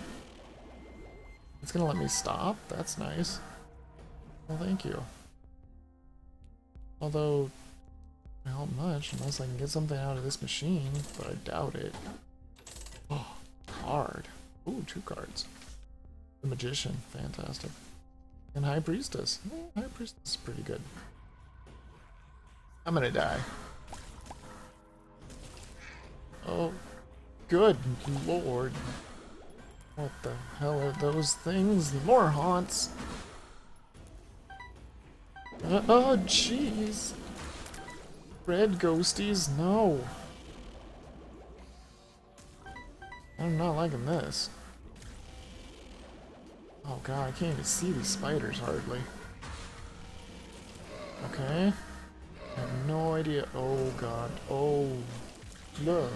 It's gonna let me stop? That's nice. Well, thank you. Although, not much, unless I can get something out of this machine, but I doubt it. Oh, card. Ooh, two cards. The Magician, fantastic. And High Priestess. High Priestess is pretty good. I'm gonna die. Oh, good lord. What the hell are those things? More haunts! Uh, oh, jeez! Red ghosties, no! I'm not liking this. Oh god, I can't even see these spiders hardly. Okay. I have no idea. Oh god. Oh. No.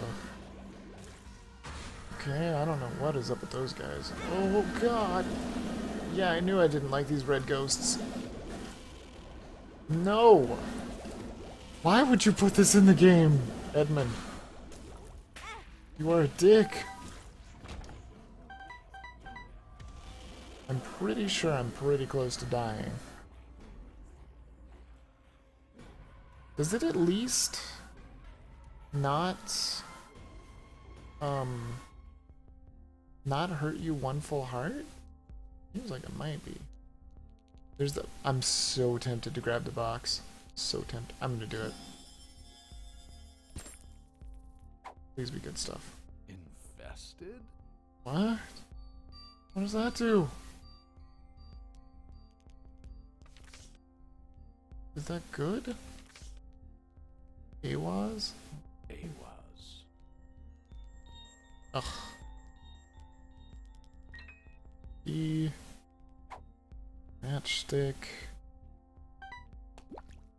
Okay, I don't know what is up with those guys. Oh god. Yeah, I knew I didn't like these red ghosts. No! Why would you put this in the game, Edmund? You are a dick. I'm pretty sure I'm pretty close to dying. Does it at least not um not hurt you one full heart? Seems like it might be. There's the I'm so tempted to grab the box. So tempted. I'm gonna do it. Please be good stuff. Infested? What? What does that do? Is that good? AWAS? AWAS. Ugh. E. Matchstick.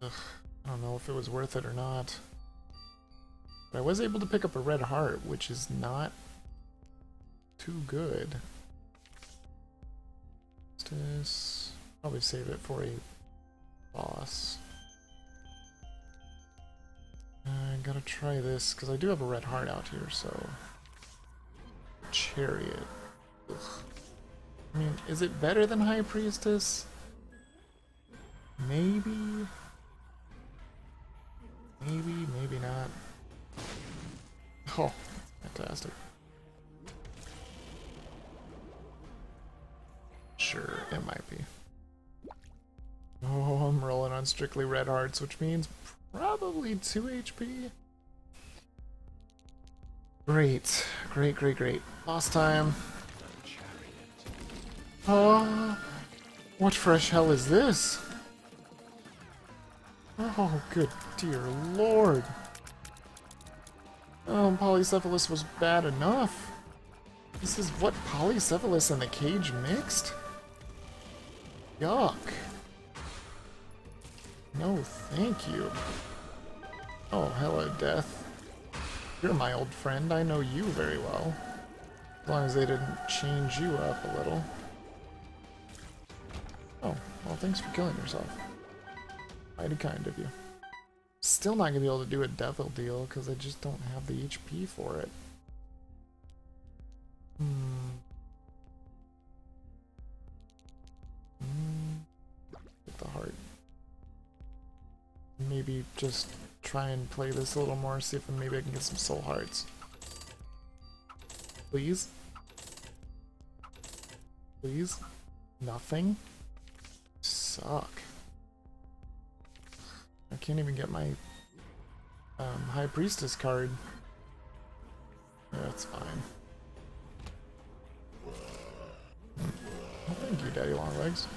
Ugh. I don't know if it was worth it or not. But I was able to pick up a red heart, which is not too good. This probably save it for a boss. I gotta try this, because I do have a red heart out here, so... Chariot. Ugh. I mean, is it better than High Priestess? Maybe? Maybe, maybe not. Oh, fantastic. Sure, it might be. Oh, I'm rolling on strictly red hearts, which means probably 2 HP. Great, great, great, great. Last time. Oh, what fresh hell is this? Oh, good dear lord. Oh, polycephalus was bad enough. This is what polycephalus and the cage mixed? Yuck. No, thank you. Oh, hello, Death. You're my old friend. I know you very well. As long as they didn't change you up a little. Oh, well, thanks for killing yourself. Mighty kind of you. Still not gonna be able to do a devil deal because I just don't have the HP for it. Hmm. Hmm. Get the heart. Maybe just try and play this a little more, see if maybe I can get some soul hearts. Please? Please? Nothing? Suck. I can't even get my um, High Priestess card. That's fine. Well, thank you, Daddy Longlegs.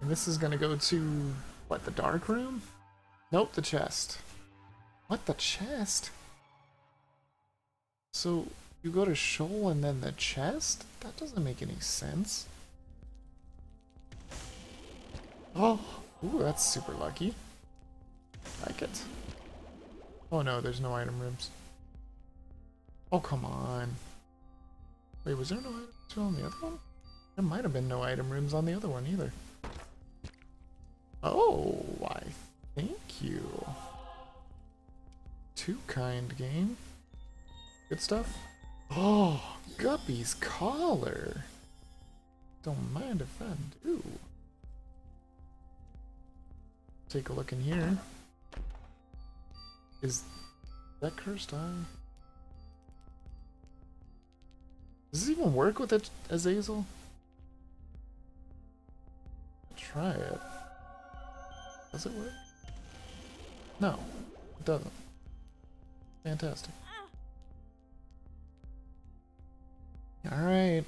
And this is gonna go to, what, the dark room? Nope, the chest. What, the chest? So, you go to Sheol and then the chest? That doesn't make any sense. Oh, ooh, that's super lucky. Like it. Oh no, there's no item rooms. Oh, come on. Wait, was there no item rooms on the other one? There might have been no item rooms on the other one either. Oh, why, thank you. Too kind, game. Good stuff. Oh, Guppy's collar. Don't mind if I do. Take a look in here. Is that cursed eye? Does this even work with it, Azazel? Try it. Does it work? No, it doesn't. Fantastic. Alright.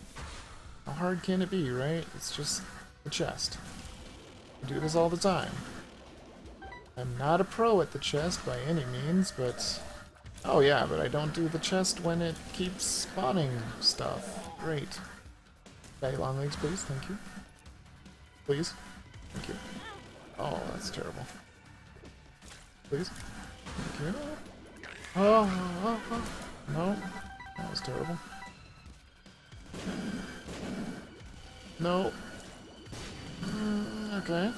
How hard can it be, right? It's just the chest. I do this all the time. I'm not a pro at the chest by any means, but... Oh yeah, but I don't do the chest when it keeps spawning stuff. Great. Daddy long legs, please, thank you. Please. Thank you. Oh, that's terrible. Please. Thank you. Oh, oh, oh. no. That was terrible. No. Mm, okay.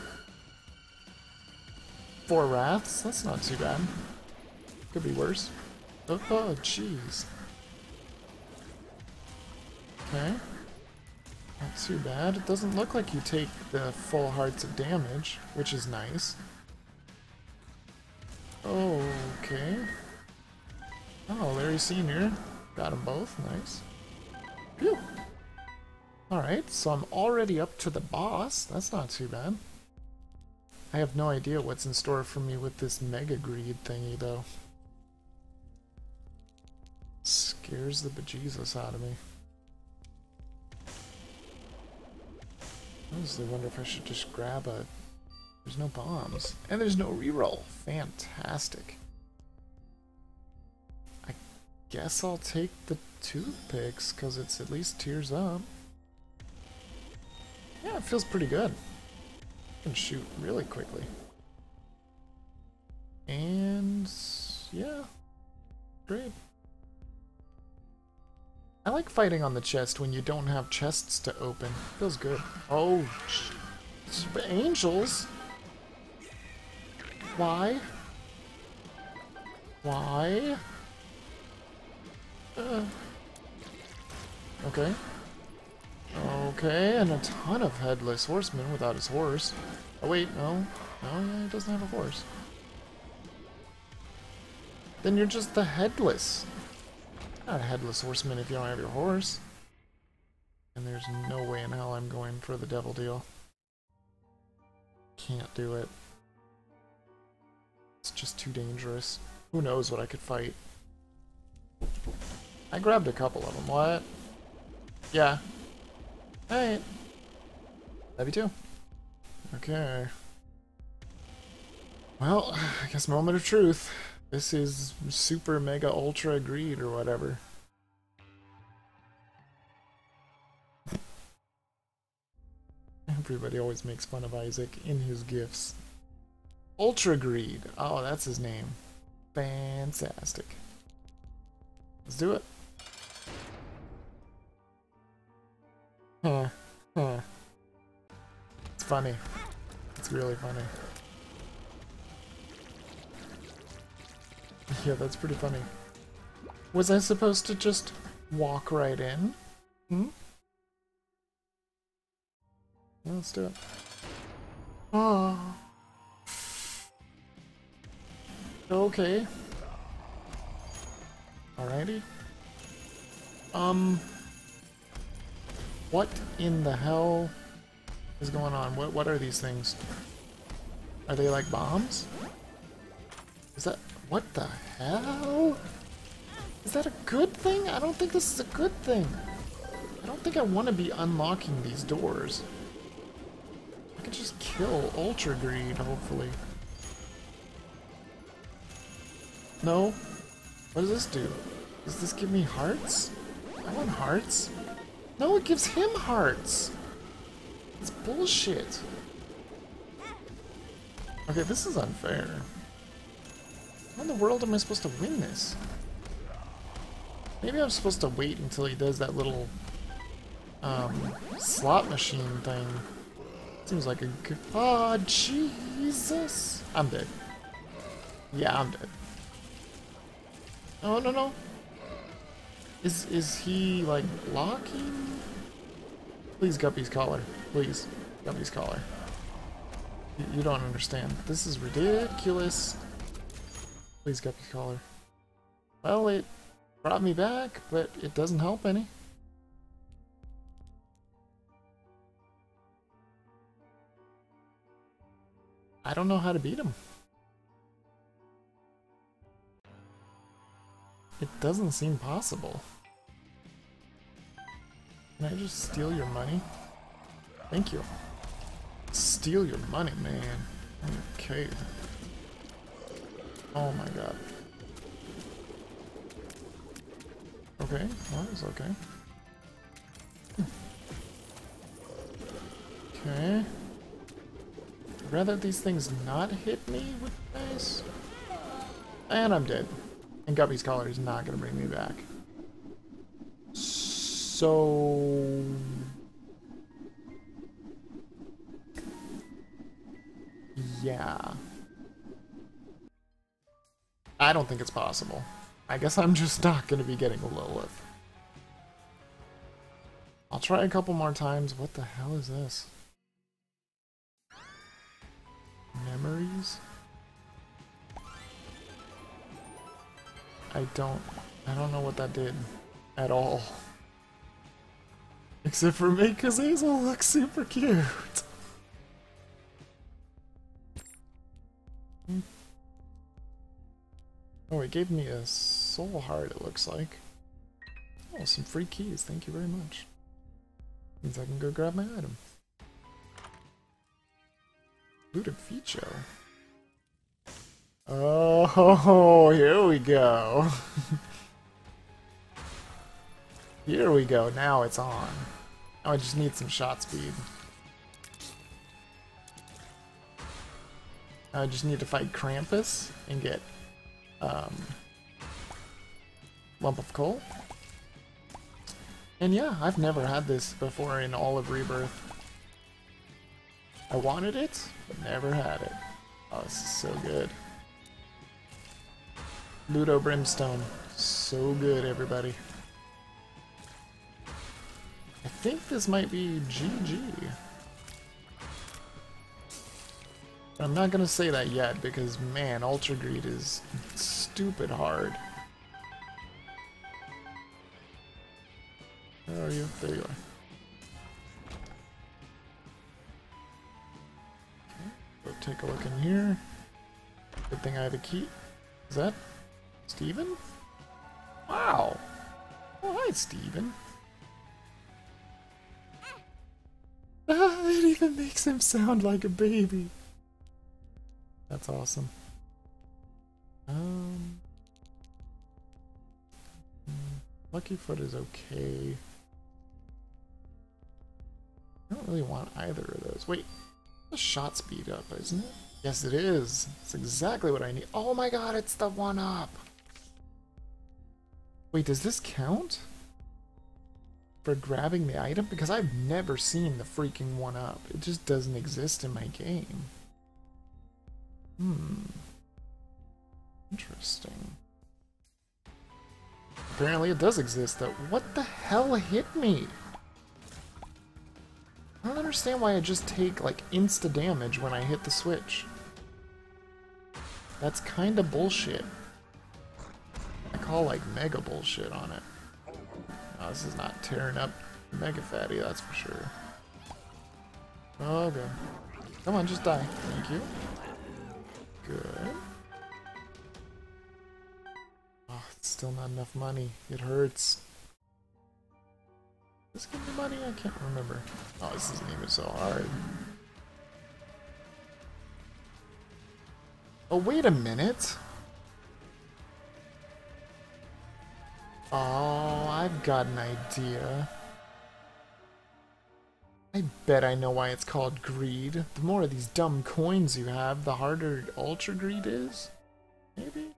Four wraths? That's not too bad. Could be worse. Oh, oh, jeez. Okay. Not too bad. It doesn't look like you take the full hearts of damage, which is nice. Okay. Oh, Larry Sr. Got them both. Nice. Phew. Alright, so I'm already up to the boss. That's not too bad. I have no idea what's in store for me with this Mega Greed thingy, though. Scares the bejesus out of me. I honestly wonder if I should just grab a... There's no bombs. And there's no reroll. Fantastic. I guess I'll take the toothpicks, because it's at least tears up. Yeah, it feels pretty good. Can shoot really quickly. And... yeah. Great. I like fighting on the chest when you don't have chests to open. Feels good. Oh, angels? Why? Why? Uh. Okay. Okay, and a ton of headless horsemen without his horse. Oh wait, no. No, yeah, he doesn't have a horse. Then you're just the headless. Not a headless horseman if you don't have your horse. And there's no way in hell I'm going for the devil deal. Can't do it. It's just too dangerous. Who knows what I could fight. I grabbed a couple of them. What? Yeah. Alright. Love you too. Okay. Well, I guess moment of truth. This is super mega ultra greed or whatever. Everybody always makes fun of Isaac in his gifts. Ultra Greed. Oh, that's his name. Fantastic. Let's do it. Huh. Huh. Funny. It's really funny. Yeah, that's pretty funny. Was I supposed to just walk right in? Hmm? Let's do it. Oh. Okay. Alrighty. Um. What in the hell is going on? What what are these things? Are they like bombs? Is that what the hell? Is that a good thing? I don't think this is a good thing. I don't think I want to be unlocking these doors. I could just kill Ultra Greed, hopefully. No? What does this do? Does this give me hearts? I want hearts. No, it gives him hearts. It's bullshit. Okay, this is unfair. How in the world am I supposed to win this? Maybe I'm supposed to wait until he does that little um, slot machine thing. Seems like a good... Oh, Jesus! I'm dead. Yeah, I'm dead. Oh, no, no. Is, is he, like, blocking? Please, Guppy's collar. Please, Guppy's collar. You, you don't understand. This is ridiculous. Please, Guppy's collar. Well, it brought me back, but it doesn't help any. I don't know how to beat him. It doesn't seem possible. Can I just steal your money? Thank you. Steal your money, man. Okay. Oh my god. Okay, well, it's okay. Okay. Rather these things not hit me with this. And I'm dead. And Guppy's collar is not to bring me back. So... Yeah. I don't think it's possible. I guess I'm just not going to be getting a Lilith. I'll try a couple more times. What the hell is this? Memories? I don't... I don't know what that did. At all. Except for me, because Hazel looks super cute. Oh, it gave me a soul heart, it looks like. Oh, some free keys. Thank you very much. Means I can go grab my item. Ludovico. Oh, here we go. here we go. Now it's on. Now I just need some shot speed. I just need to fight Krampus and get um, lump of coal. And yeah, I've never had this before in all of Rebirth. I wanted it, but never had it. Oh, this is so good. Ludo Brimstone. So good, everybody. I think this might be GG. I'm not gonna say that yet because man, Ultra Greed is stupid hard. Where are you? There you are. Okay, go take a look in here. Good thing I have a key. Is that Steven? Wow. Oh, hi, Steven. Ah, it even makes him sound like a baby. That's awesome. Um, hmm, Lucky Foot is okay. I don't really want either of those. Wait, the shot speed up, isn't it? Yes, it is. It's exactly what I need. Oh my god, it's the one up. Wait, does this count? For grabbing the item? Because I've never seen the freaking one up. It just doesn't exist in my game. Hmm. Interesting. Apparently it does exist though. What the hell hit me? I don't understand why I just take like insta damage when I hit the switch. That's kinda bullshit. I call like mega bullshit on it. This is not tearing up mega fatty, that's for sure. Oh, Okay. Come on, just die. Thank you. Good. Oh, it's still not enough money. It hurts. This give me money? I can't remember. Oh, this isn't even so hard. Oh, wait a minute. Oh, I've got an idea. I bet I know why it's called greed. The more of these dumb coins you have, the harder ultra greed is? Maybe?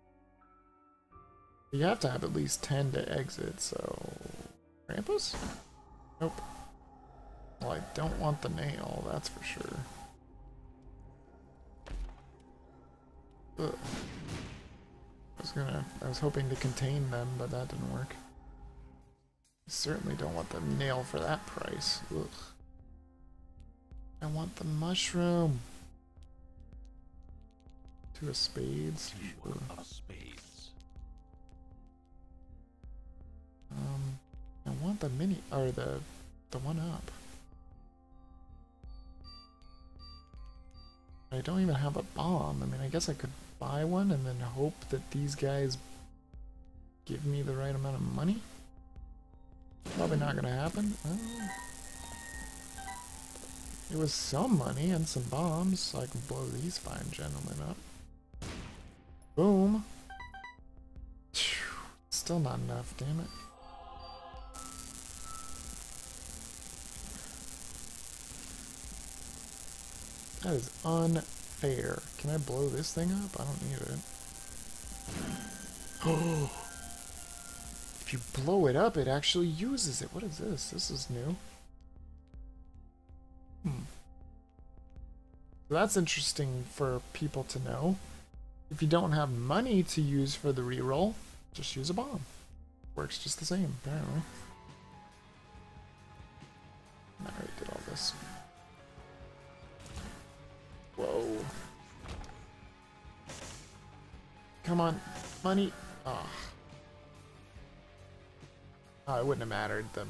You have to have at least 10 to exit, so... Krampus? Nope. Well, I don't want the nail, that's for sure. Ugh. I was gonna, I was hoping to contain them, but that didn't work. I certainly don't want the nail for that price. Ugh. I want the mushroom. Two of spades. Two of spades. Um, I want the mini, or the, the one up. I don't even have a bomb. I mean, I guess I could buy one and then hope that these guys give me the right amount of money. Probably not gonna happen. It was some money and some bombs, so I can blow these fine gentlemen up. Boom. Still not enough, damn it. That is unfair. Can I blow this thing up? I don't need it. Oh! If you blow it up, it actually uses it. What is this? This is new. Hmm. That's interesting for people to know. If you don't have money to use for the reroll, just use a bomb. Works just the same, apparently. I already all this. Whoa. Come on, money. Oh. oh, it wouldn't have mattered. The,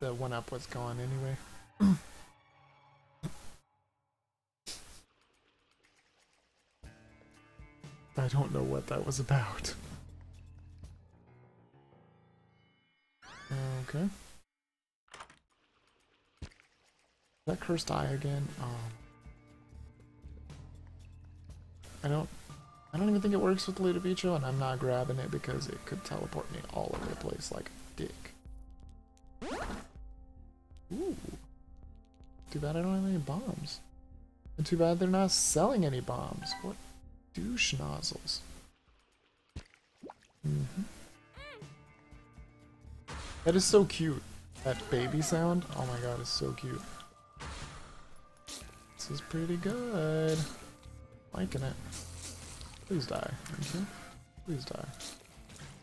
the one up was gone anyway. I don't know what that was about. Okay. That cursed eye again. Um, I don't. I don't even think it works with Ludovico, and I'm not grabbing it because it could teleport me all over the place like a dick. Ooh. Too bad I don't have any bombs. And too bad they're not selling any bombs. What douche nozzles? Mm -hmm. That is so cute. That baby sound. Oh my god, it's so cute. This is pretty good. Liking it. Please die. Thank you. Please die.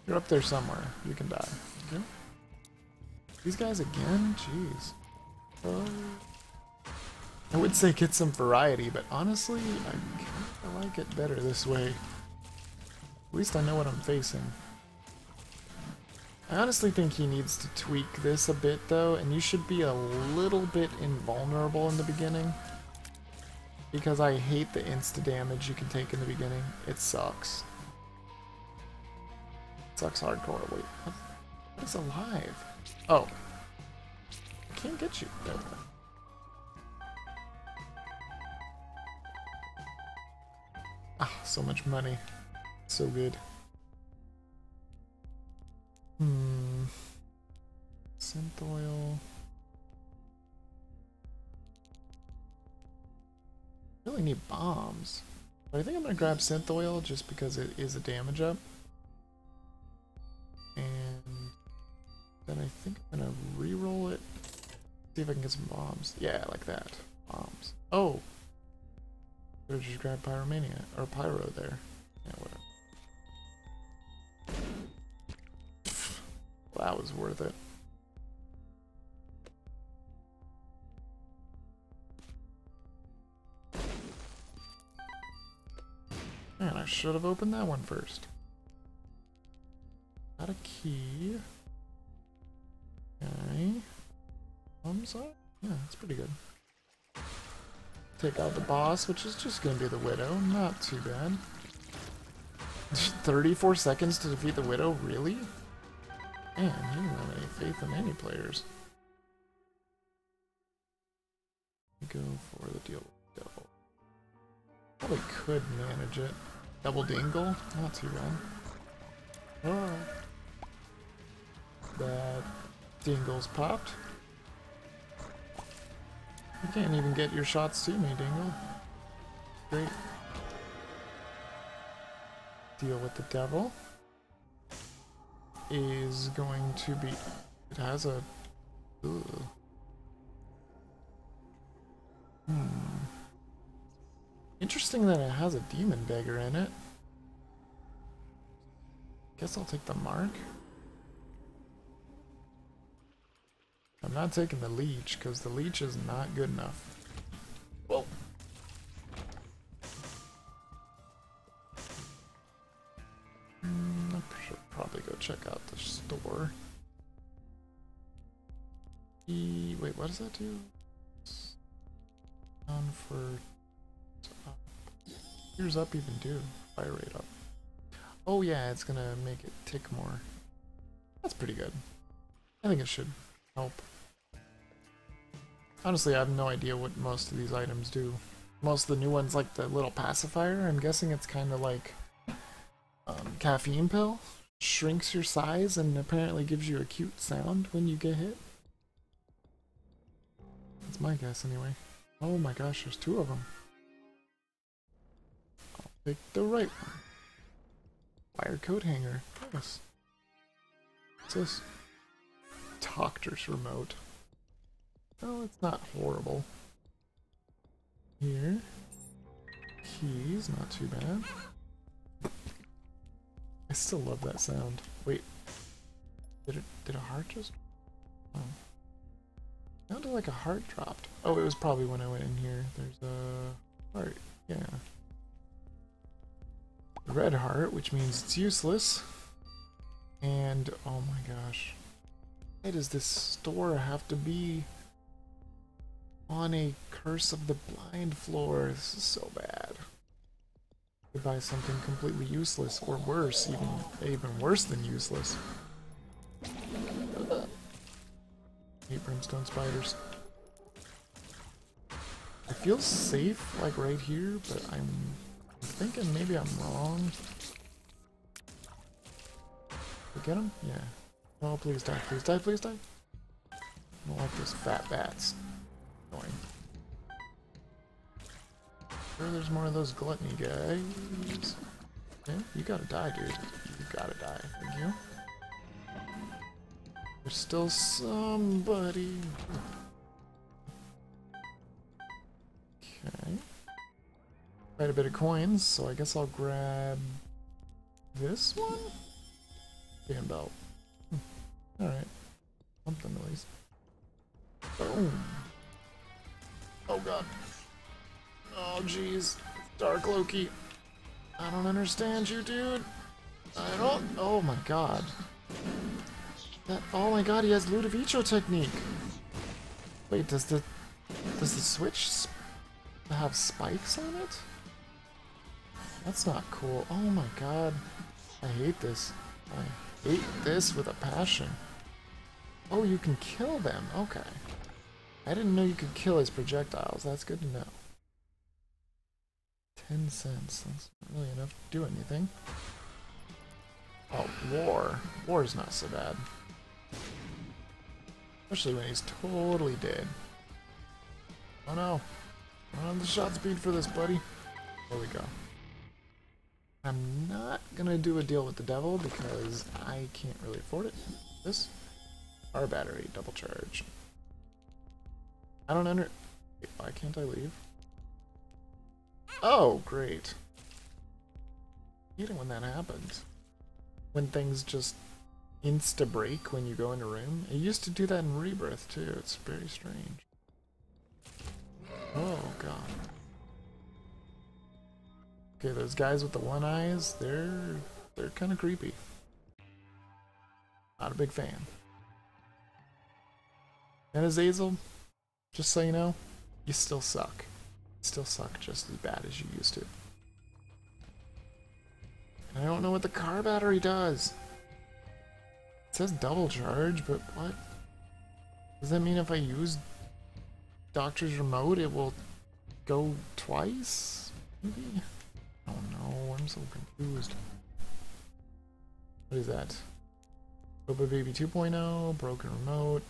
You're up there somewhere. You can die. Okay. These guys again? Jeez. Uh, I would say get some variety, but honestly, I, I like it better this way. At least I know what I'm facing. I honestly think he needs to tweak this a bit though, and you should be a little bit invulnerable in the beginning. Because I hate the insta damage you can take in the beginning. It sucks. It sucks hardcore. Wait, what, what is alive? Oh. I can't get you. There Ah, so much money. So good. Hmm. Really need bombs. But I think I'm gonna grab Synthoil just because it is a damage up. And then I think I'm gonna re-roll it. See if I can get some bombs. Yeah, like that. Bombs. Oh! Could've just grabbed Pyromania. Or Pyro there. Yeah, whatever. That was worth it. Should have opened that one first. Got a key. Okay. Thumbs up? Yeah, that's pretty good. Take out the boss, which is just gonna be the Widow. Not too bad. 34 seconds to defeat the Widow? Really? Man, you don't have any faith in any players. Go for the deal with the devil. Probably could manage it. Double dingle? Not too bad. Oh. That dingle's popped. You can't even get your shots to me, Dingle. Great. Deal with the devil. Is going to be... It has a... Ugh. Hmm. Interesting that it has a demon beggar in it. Guess I'll take the mark. I'm not taking the leech because the leech is not good enough. Whoa. Mm, I should probably go check out the store. E wait, what does that do? Down for. Here's up even do. Fire rate up. Oh yeah, it's gonna make it tick more. That's pretty good. I think it should help. Honestly, I have no idea what most of these items do. Most of the new ones, like the little pacifier, I'm guessing it's kind of like um, caffeine pill. Shrinks your size and apparently gives you a cute sound when you get hit. That's my guess anyway. Oh my gosh, there's two of them. Pick the right one. Wire coat hanger. Nice. What's this? Doctor's remote. Oh, it's not horrible. Here. Keys, not too bad. I still love that sound. Wait. Did it did a heart just Oh. Sounded like a heart dropped. Oh, it was probably when I went in here. There's a heart, yeah. Red heart, which means it's useless. And oh my gosh. Why does this store have to be on a Curse of the Blind floor? This is so bad. To buy something completely useless, or worse, even even worse than useless. Hate brimstone spiders. I feel safe, like right here, but I'm thinking maybe I'm wrong. We get him? Yeah. Oh, please die, please die, please die. I don't like those fat bats. Annoying. Sure, there's more of those gluttony guys. Okay, you gotta die, dude. You gotta die. Thank you. There's still somebody. Quite a bit of coins, so I guess I'll grab this one? Fan belt. Hmm. Alright. Something at least. Boom. Oh god. Oh jeez. Dark Loki. I don't understand you, dude. I don't. Oh my god. That. Oh my god, he has Ludovico technique. Wait, does the does the switch sp have spikes on it? That's not cool. Oh my god. I hate this. I hate this with a passion. Oh, you can kill them. Okay. I didn't know you could kill his projectiles. That's good to know. 10 cents. That's not really enough to do anything. Oh, war. War is not so bad. Especially when he's totally dead. Oh no. On the shot speed for this, buddy. There we go. I'm not gonna do a deal with the devil because I can't really afford it. This? Our battery, double charge. I don't under- Wait, why can't I leave? Oh, great. Hate it when that happens. When things just insta-break when you go in a room. It used to do that in Rebirth too, it's very strange. Oh god. Okay, those guys with the one eyes, they're they're kind of creepy. Not a big fan. And Azazel, just so you know, you still suck. You still suck just as bad as you used to. And I don't know what the car battery does. It says double charge, but what? Does that mean if I use Doctor's remote, it will go twice? Maybe? Oh no, I'm so confused. What is that? Robo Baby 2.0, broken remote,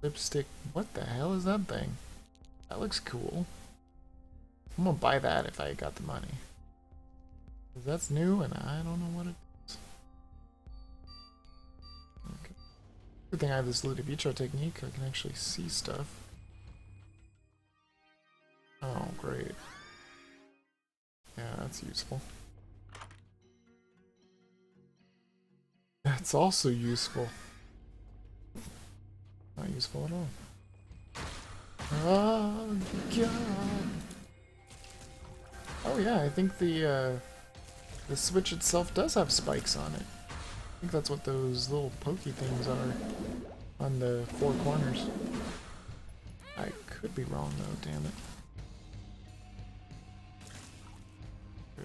lipstick. What the hell is that thing? That looks cool. I'm gonna buy that if I got the money. that's new and I don't know what it is. Okay. Good thing I have this Ludovico technique. I can actually see stuff. Oh, great. Yeah, that's useful. That's also useful. Not useful at all. Oh, God. Oh yeah, I think the, uh, the Switch itself does have spikes on it. I think that's what those little pokey things are on the four corners. I could be wrong though, damn it.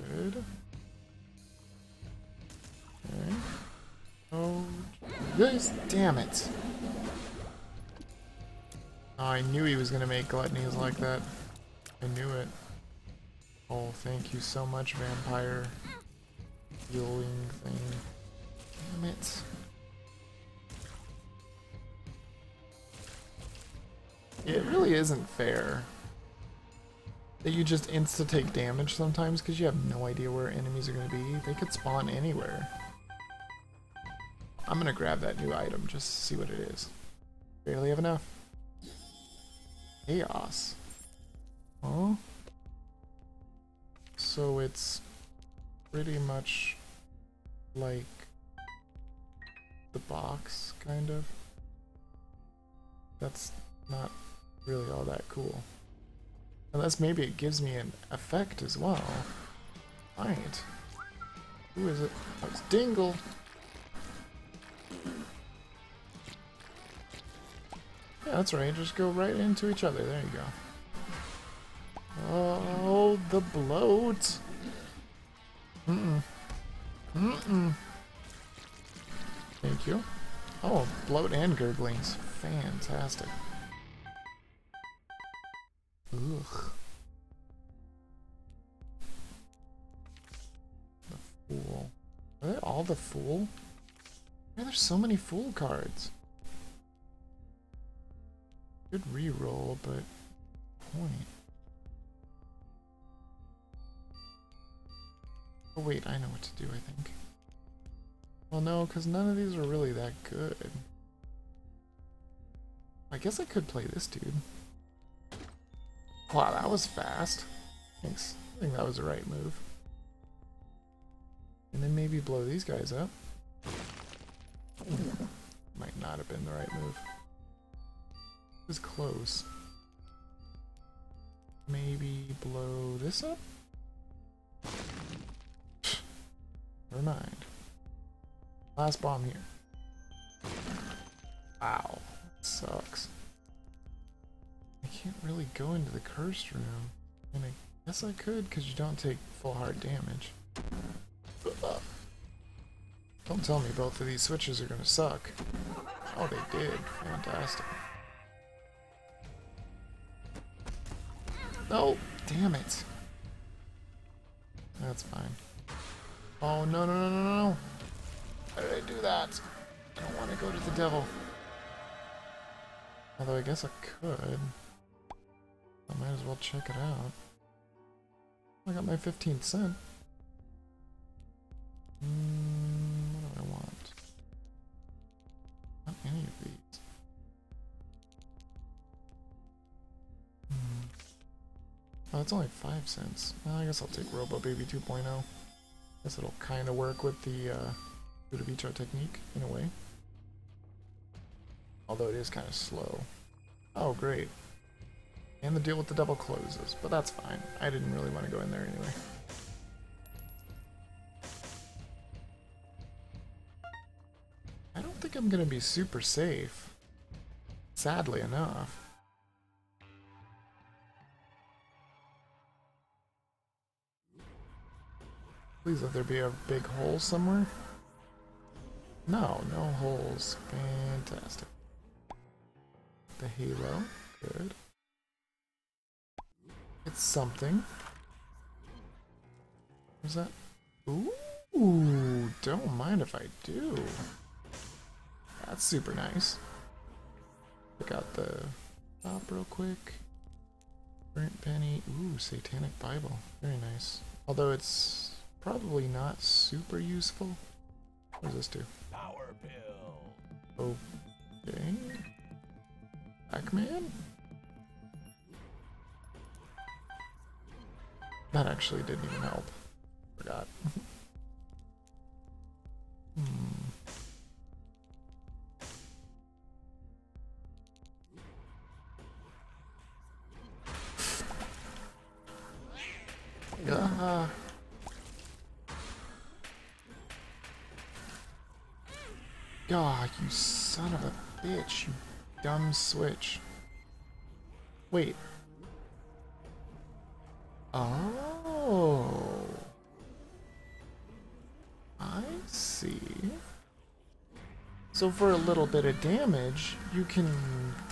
Good. Okay. Oh, yes, damn it. Oh, I knew he was gonna make gluttonies like that. I knew it. Oh, thank you so much, vampire healing thing. Damn it. It really isn't fair that you just insta take damage sometimes because you have no idea where enemies are going to be. They could spawn anywhere. I'm going to grab that new item just to see what it is. Barely have enough. Chaos. Oh. So it's pretty much like the box, kind of. That's not really all that cool. Unless maybe it gives me an effect as well. Right. Who is it? Oh, it's Dingle. Yeah, that's right. Just go right into each other. There you go. Oh, the bloat. Mm-mm. Mm-mm. Thank you. Oh, bloat and gurglings. Fantastic. Ugh. The fool. Are they all the fool? Why are there so many fool cards? Good reroll, but point. Oh wait, I know what to do, I think. Well no, because none of these are really that good. I guess I could play this dude. Wow, that was fast. Thanks. I think that was the right move. And then maybe blow these guys up. Might not have been the right move. It was close. Maybe blow this up? Never mind. Last bomb here. Wow. Sucks. I can't really go into the cursed room. And I guess I could because you don't take full heart damage. Don't tell me both of these switches are gonna suck. Oh, they did. Fantastic. No! Damn it. That's fine. Oh, no, no, no, no, no. Why did I do that? I don't want to go to the devil. Although I guess I could. My might as well check it out. I got my 15 cent. Mm, what do I want? Not any of these. Hmm. Oh, it's only 5 cents. Well, I guess I'll take Robo Baby 2.0. Guess it'll kind of work with the uh, Ludovico technique in a way. Although it is kind of slow. Oh, great. And the deal with the double closes, but that's fine. I didn't really want to go in there anyway. I don't think I'm going to be super safe. Sadly enough. Please let there be a big hole somewhere. No, no holes. Fantastic. The halo. Good. It's something. What's that? Ooh, don't mind if I do. That's super nice. Check out the top real quick. Burnt penny. Ooh, satanic Bible. Very nice. Although it's probably not super useful. What does this do? Power pill. Okay. Pac-Man? That actually didn't even help. Forgot. hmm. Ah. God, you son of a bitch, you dumb switch. Wait. Oh. So for a little bit of damage, you can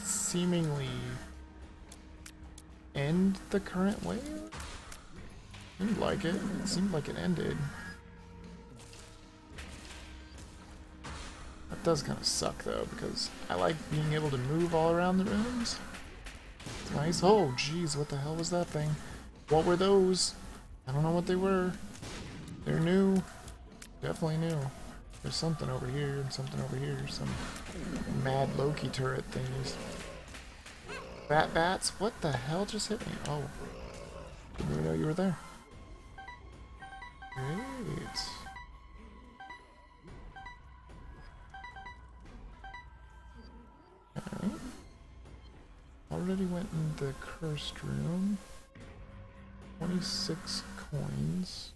seemingly end the current wave? Seemed like it. It seemed like it ended. That does kind of suck though, because I like being able to move all around the rooms. Nice. Oh, jeez, what the hell was that thing? What were those? I don't know what they were. They're new. Definitely new. There's something over here and something over here. Some mad Loki turret thingies. Bat bats? What the hell just hit me? Oh. Didn't even know you were there. Great. Already went in the cursed room. 26 coins.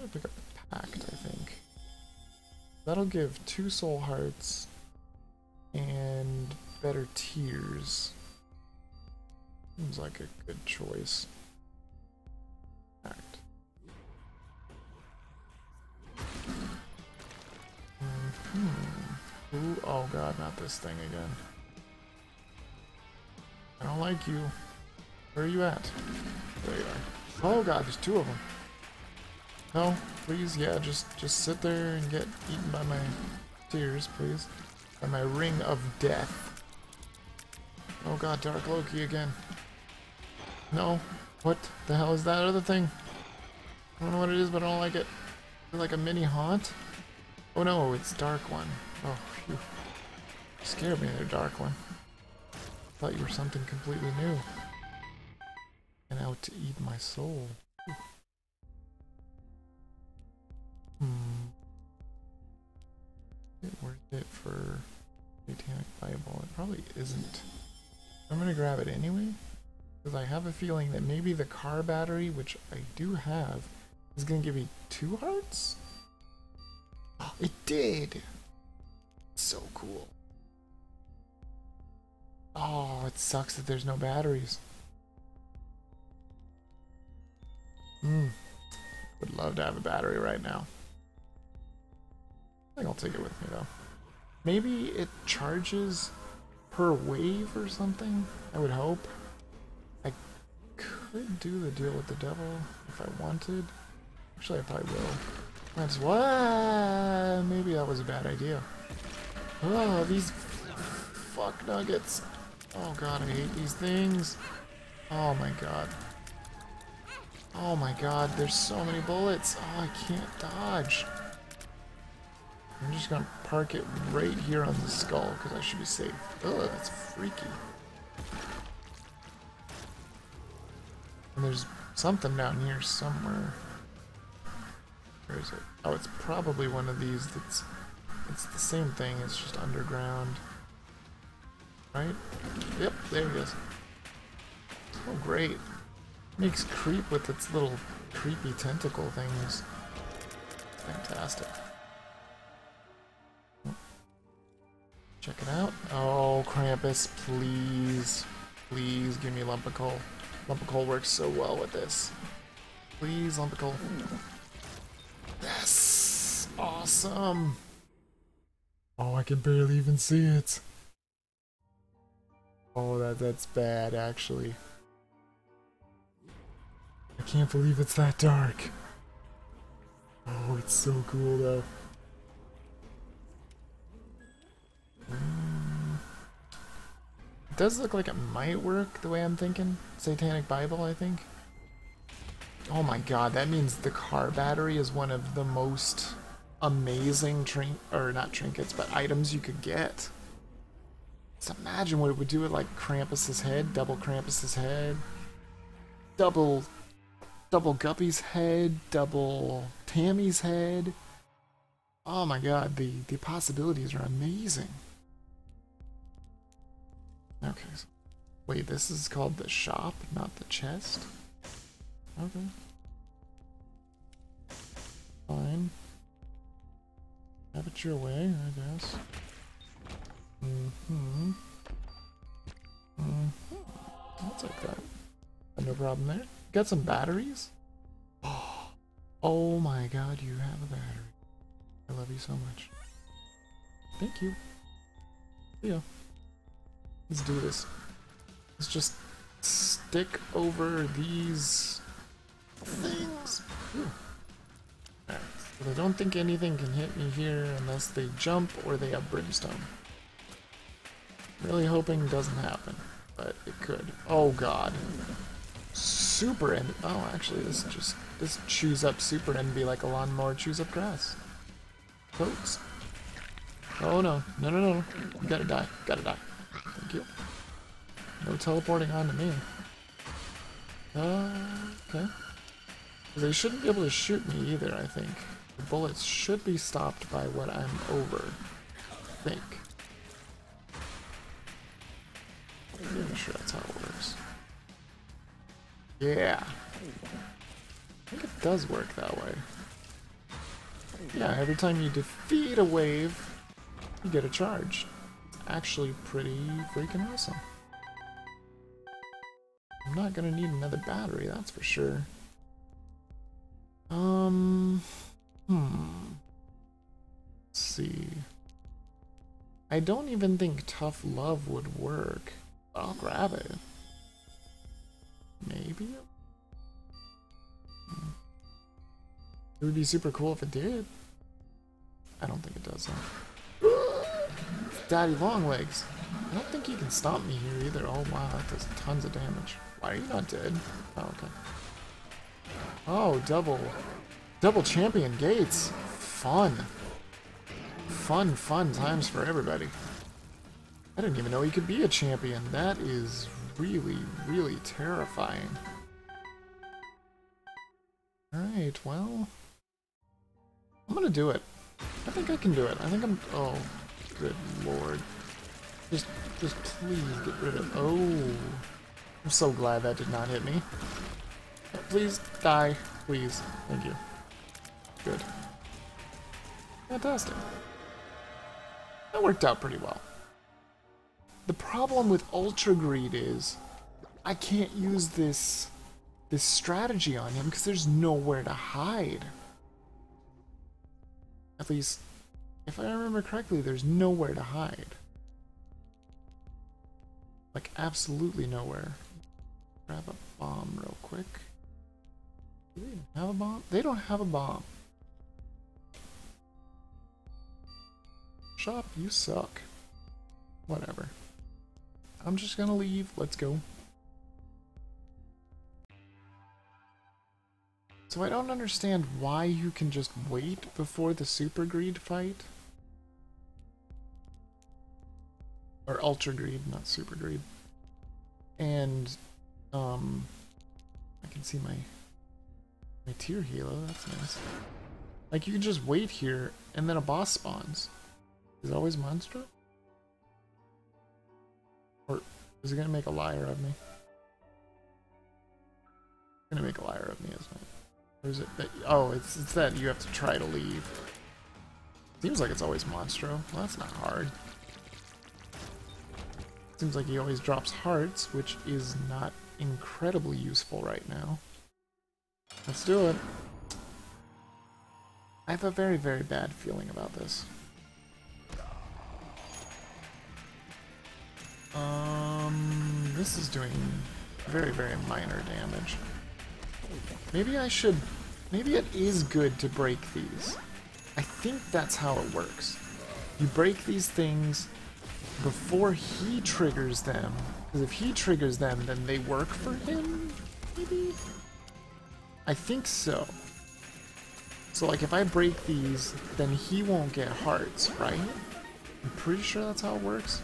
I'm pick up the pact, I think. That'll give two soul hearts and better tears. Seems like a good choice. Pact. Hmm. Ooh, oh god, not this thing again. I don't like you. Where are you at? There you are. Oh god, there's two of them. No, please, yeah, just just sit there and get eaten by my tears, please. By my ring of death. Oh god, Dark Loki again. No. What the hell is that other thing? I don't know what it is, but I don't like it. Like a mini haunt? Oh no, it's Dark One. Oh, phew. Scared me there, Dark One. Thought you were something completely new. And out to eat my soul. Hmm. Is it worth it for Satanic Bible? It probably isn't. I'm gonna grab it anyway. Because I have a feeling that maybe the car battery, which I do have, is gonna give me two hearts? It did! So cool. Oh, it sucks that there's no batteries. Hmm. Would love to have a battery right now. Think I'll take it with me though. Maybe it charges per wave or something? I would hope. I could do the deal with the devil if I wanted. Actually, I probably will. That's what? Maybe that was a bad idea. Oh, these fuck nuggets. Oh god, I hate these things. Oh my god. Oh my god, there's so many bullets. Oh, I can't dodge. I'm just gonna park it right here on the skull because I should be safe. Ugh, that's freaky. And there's something down here somewhere. Where is it? Oh, it's probably one of these that's... It's the same thing, it's just underground. Right? Yep, there it is. Oh, great. Makes creep with its little creepy tentacle things. Fantastic. Check it out. Oh, Krampus, please. Please give me lump of coal. Lump of coal works so well with this. Please, lump of coal. Yes! Awesome! Oh, I can barely even see it. Oh, that that's bad, actually. I can't believe it's that dark. Oh, it's so cool, though. Uh, it does look like it might work the way I'm thinking. Satanic Bible, I think. Oh my god, that means the car battery is one of the most amazing trink or not trinkets, but items you could get. Just imagine what it would do with like Krampus's head, double Krampus's head, double double Guppy's head, double Tammy's head. Oh my god, the, the possibilities are amazing. Okay, so, wait, this is called the shop, not the chest? Okay. Fine. Have it your way, I guess. Mm-hmm. Mm-hmm. I'll take that. No problem there. Got some batteries? Oh my god, you have a battery. I love you so much. Thank you. Yeah. Let's do this. Let's just stick over these things. Alright, so I don't think anything can hit me here unless they jump or they have brimstone. Really hoping doesn't happen, but it could. Oh god. Super and oh actually this just this chews up super envy like a lawnmower chews up grass. Folks. Oh no. No no no no. You gotta die. Gotta die. Thank you. No teleporting onto me. Uh okay. They shouldn't be able to shoot me either, I think. The bullets should be stopped by what I'm over. I think. I'm pretty sure that's how it works. Yeah. I think it does work that way. Yeah, every time you defeat a wave, you get a charge. Actually pretty freaking awesome. I'm not gonna need another battery, that's for sure. Um, hmm. Let's see. I don't even think tough love would work. I'll grab it. Maybe? Hmm. It would be super cool if it did. I don't think it does though. Daddy Longlegs. I don't think he can stop me here either. Oh wow, that does tons of damage. Why are you not dead? Oh, okay. Oh, double. Double champion gates. Fun. Fun, fun times for everybody. I didn't even know he could be a champion. That is really, really terrifying. Alright, well... I'm gonna do it. I think I can do it. I think I'm... Oh, good lord. Just, just please get rid of... Oh... I'm so glad that did not hit me. Please die. Please. Thank you. Good. Fantastic. That worked out pretty well. The problem with Ultra Greed is I can't use this this strategy on him because there's nowhere to hide. At least, if I remember correctly, there's nowhere to hide. Like, absolutely nowhere. Grab a bomb real quick. Do they even have a bomb? They don't have a bomb. Shop, you suck. Whatever. I'm just gonna leave. Let's go. So I don't understand why you can just wait before the Super Greed fight. Or Ultra Greed, not Super Greed. And, um, I can see my, my Tear Halo, that's nice. Like, you can just wait here, and then a boss spawns. Is it always Monstro? Or is it gonna make a liar of me? It's gonna make a liar of me, isn't it? Or is it that, oh, it's, it's that you have to try to leave. Seems like it's always Monstro. Well, that's not hard. Seems like he always drops hearts, which is not incredibly useful right now. Let's do it. I have a very, very bad feeling about this. Um, this is doing very, very minor damage. Maybe I should... Maybe it is good to break these. I think that's how it works. You break these things before he triggers them. Because if he triggers them, then they work for him? Maybe? I think so. So like if I break these, then he won't get hearts, right? I'm pretty sure that's how it works.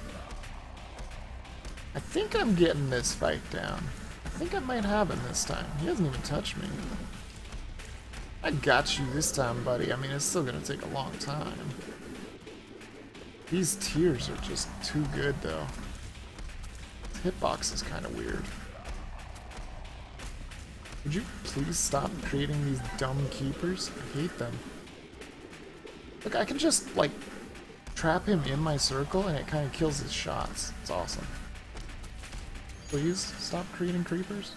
I think I'm getting this fight down. I think I might have him this time. He hasn't even touched me. I got you this time, buddy. I mean, it's still gonna take a long time. These tears are just too good, though. This hitbox is kind of weird. Would you please stop creating these dumb keepers? I hate them. Look, I can just, like, trap him in my circle and it kind of kills his shots. It's awesome. Please stop creating creepers?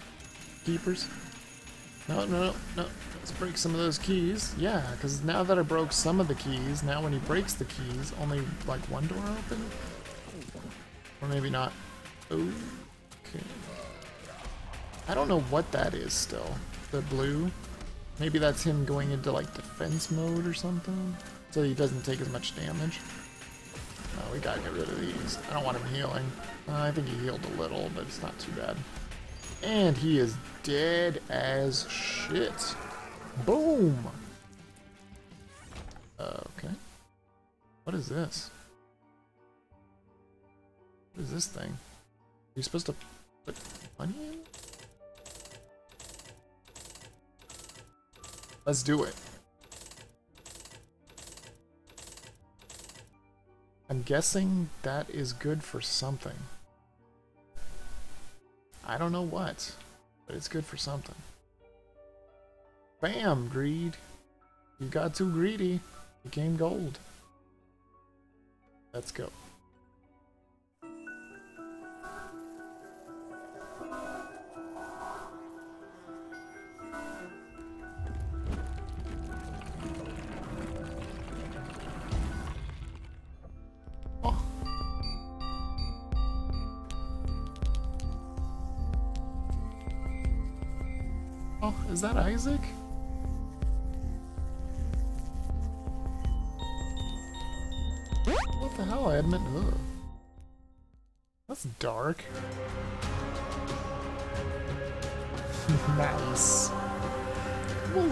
Keepers? No, no, no, no. Let's break some of those keys. Yeah, because now that I broke some of the keys, now when he breaks the keys, only like one door open? Or maybe not. Okay. I don't know what that is still. The blue? Maybe that's him going into like defense mode or something? So he doesn't take as much damage. Oh, we gotta get rid of these. I don't want him healing. Uh, I think he healed a little, but it's not too bad. And he is dead as shit. Boom! Okay. What is this? What is this thing? Are you supposed to put money in? Let's do it. I'm guessing that is good for something. I don't know what, but it's good for something. Bam, greed. You got too greedy. Became gold. Let's go.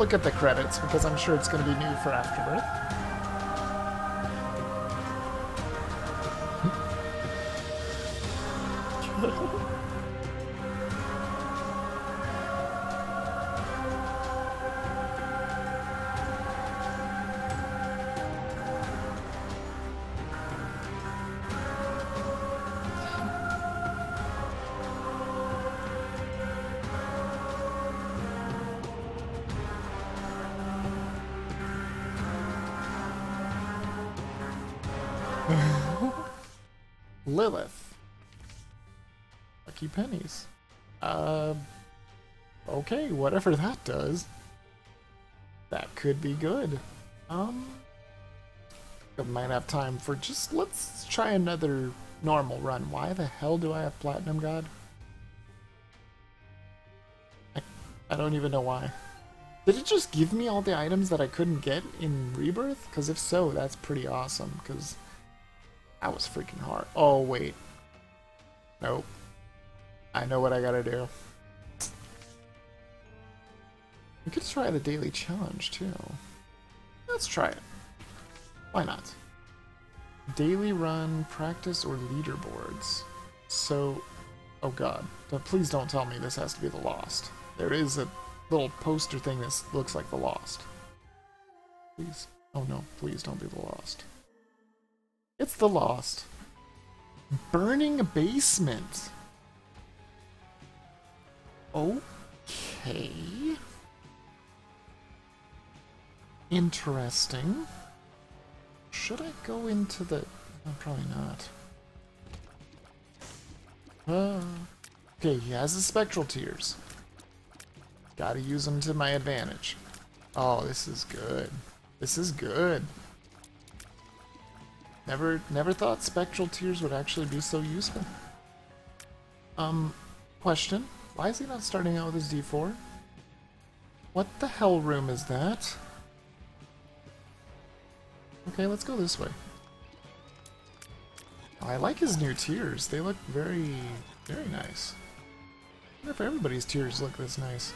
Look at the credits because I'm sure it's going to be new for Afterbirth. Be good. Um, I might have time for just, let's try another normal run. Why the hell do I have Platinum God? I, I don't even know why. Did it just give me all the items that I couldn't get in Rebirth? Because if so, that's pretty awesome, because That was freaking hard. Oh, wait. Nope. I know what I gotta do. Try the daily challenge, too. Let's try it. Why not? Daily run, practice, or leaderboards. So, oh god. Please don't tell me this has to be the Lost. There is a little poster thing that looks like the Lost. Please. Oh no, please don't be the Lost. It's the Lost. Burning basement. Okay. Interesting. Should I go into the... No, probably not. Uh, okay, he has the spectral tears. Gotta use them to my advantage. Oh, this is good. This is good. Never, never thought spectral tears would actually be so useful. Um, question. Why is he not starting out with his D4? What the hell room is that? Okay, let's go this way. Oh, I like his new tears. They look very, very nice. I wonder if everybody's tears look this nice.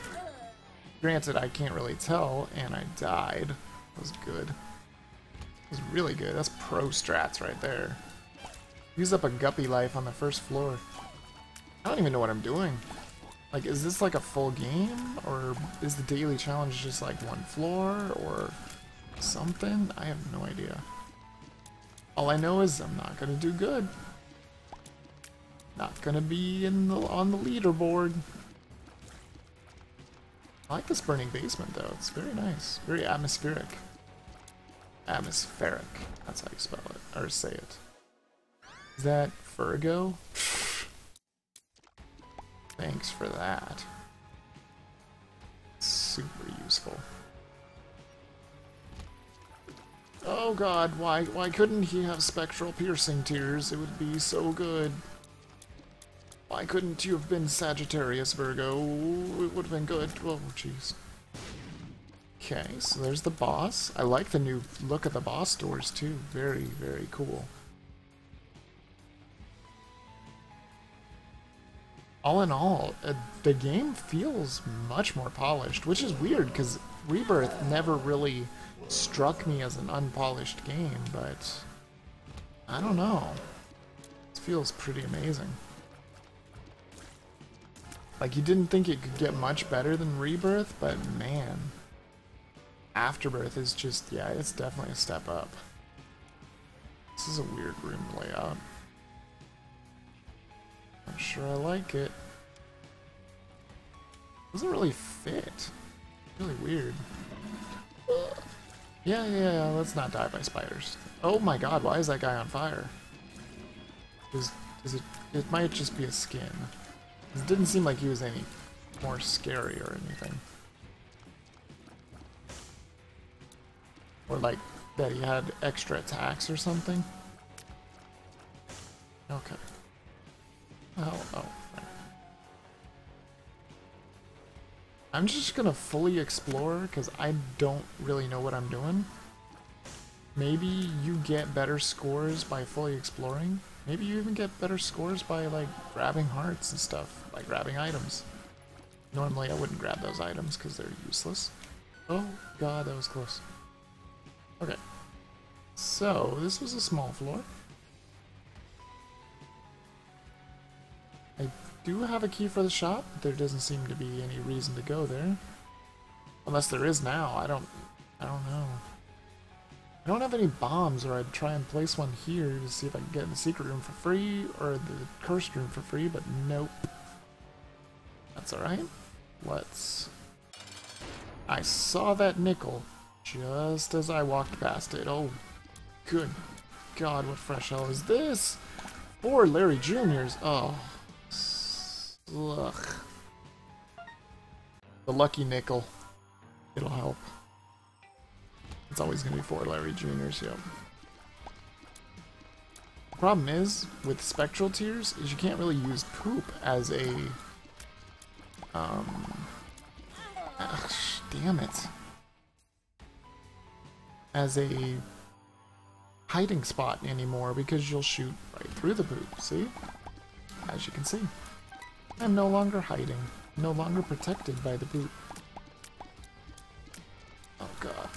Granted, I can't really tell, and I died. That was good. That was really good. That's pro strats right there. Use up a guppy life on the first floor. I don't even know what I'm doing. Like, is this like a full game? Or is the daily challenge just like one floor? Or something? I have no idea. All I know is I'm not gonna do good. Not gonna be in the on the leaderboard. I like this burning basement though. It's very nice. Very atmospheric. Atmospheric. That's how you spell it. Or say it. Is that Virgo? Thanks for that. Super useful. Oh god, why why couldn't he have spectral piercing tears? It would be so good. Why couldn't you have been Sagittarius, Virgo? It would have been good. Oh, jeez. Okay, so there's the boss. I like the new look of the boss doors, too. Very, very cool. All in all, uh, the game feels much more polished, which is weird, because Rebirth never really struck me as an unpolished game, but I don't know. It feels pretty amazing. Like, you didn't think it could get much better than Rebirth, but man. Afterbirth is just, yeah, it's definitely a step up. This is a weird room layout. Not sure I like it. Doesn't really fit. Really weird. Yeah, yeah, yeah, let's not die by spiders. Oh my god, why is that guy on fire? Is, is it, it might just be a skin. It didn't seem like he was any more scary or anything. Or like that he had extra attacks or something. Okay. Oh, oh. I'm just gonna fully explore because I don't really know what I'm doing. Maybe you get better scores by fully exploring. Maybe you even get better scores by like grabbing hearts and stuff, by grabbing items. Normally I wouldn't grab those items because they're useless. Oh god, that was close. Okay. So, this was a small floor. Do have a key for the shop, but there doesn't seem to be any reason to go there. Unless there is now, I don't I don't know. I don't have any bombs, or I'd try and place one here to see if I can get in the secret room for free, or the cursed room for free, but nope. That's alright. Let's... I saw that nickel just as I walked past it. Oh, good God, what fresh hell is this? Four Larry Juniors. Oh, ugh. The lucky nickel. It'll help. It's always going to be four Larry Juniors, yep. Problem is, with Spectral Tears, is you can't really use poop as a... Um... Ugh, damn it. As a hiding spot anymore because you'll shoot right through the poop, see? As you can see. I'm no longer hiding, no longer protected by the boot. Oh god.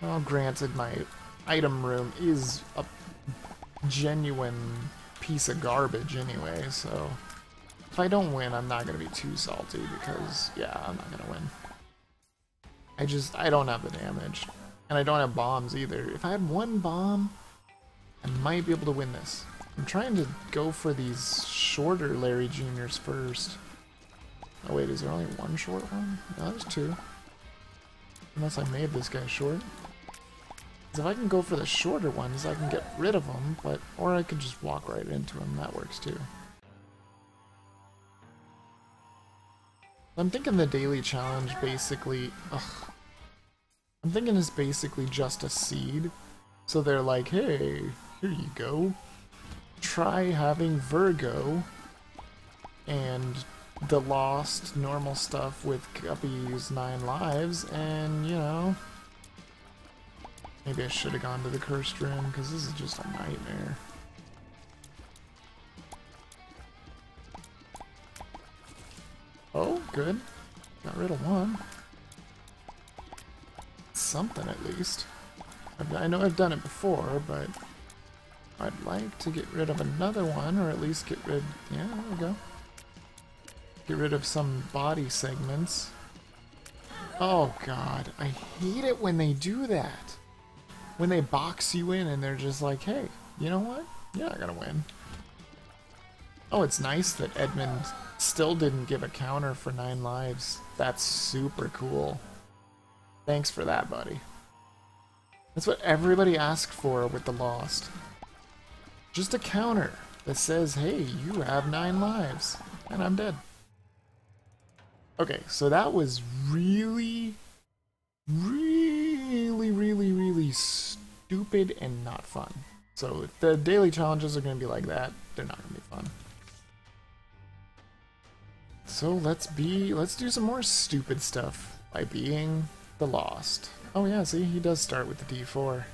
Well, granted, my item room is a genuine piece of garbage anyway, so if I don't win, I'm not to be too salty because, yeah, I'm not to win. I just, I don't have the damage. And I don't have bombs either. If I had one bomb, I might be able to win this. I'm trying to go for these shorter Larry Juniors first. Oh wait, is there only one short one? No, there's two. Unless I made this guy short. If I can go for the shorter ones, I can get rid of them, but or I could just walk right into them. That works too. I'm thinking the daily challenge basically. Ugh, I'm thinking it's basically just a seed. So they're like, hey, here you go. Try having Virgo and the lost normal stuff with Guppy's nine lives, and you know, Maybe I should have gone to the cursed room, because this is just a nightmare. Oh, good. Got rid of one. Something, at least. I know I've done it before, but I'd like to get rid of another one, or at least get rid... Yeah, there we go. Get rid of some body segments. Oh god, I hate it when they do that when they box you in and they're just like, hey, you know what? You're not gonna win. Oh, it's nice that Edmund still didn't give a counter for nine lives. That's super cool. Thanks for that, buddy. That's what everybody asked for with the Lost. Just a counter that says, hey, you have nine lives. And I'm dead. Okay, so that was really, really, really, really stupid and not fun. So the daily challenges are going to be like that, they're not going to be fun. So let's be, let's do some more stupid stuff by being the Lost. Oh yeah, see, he does start with the D4.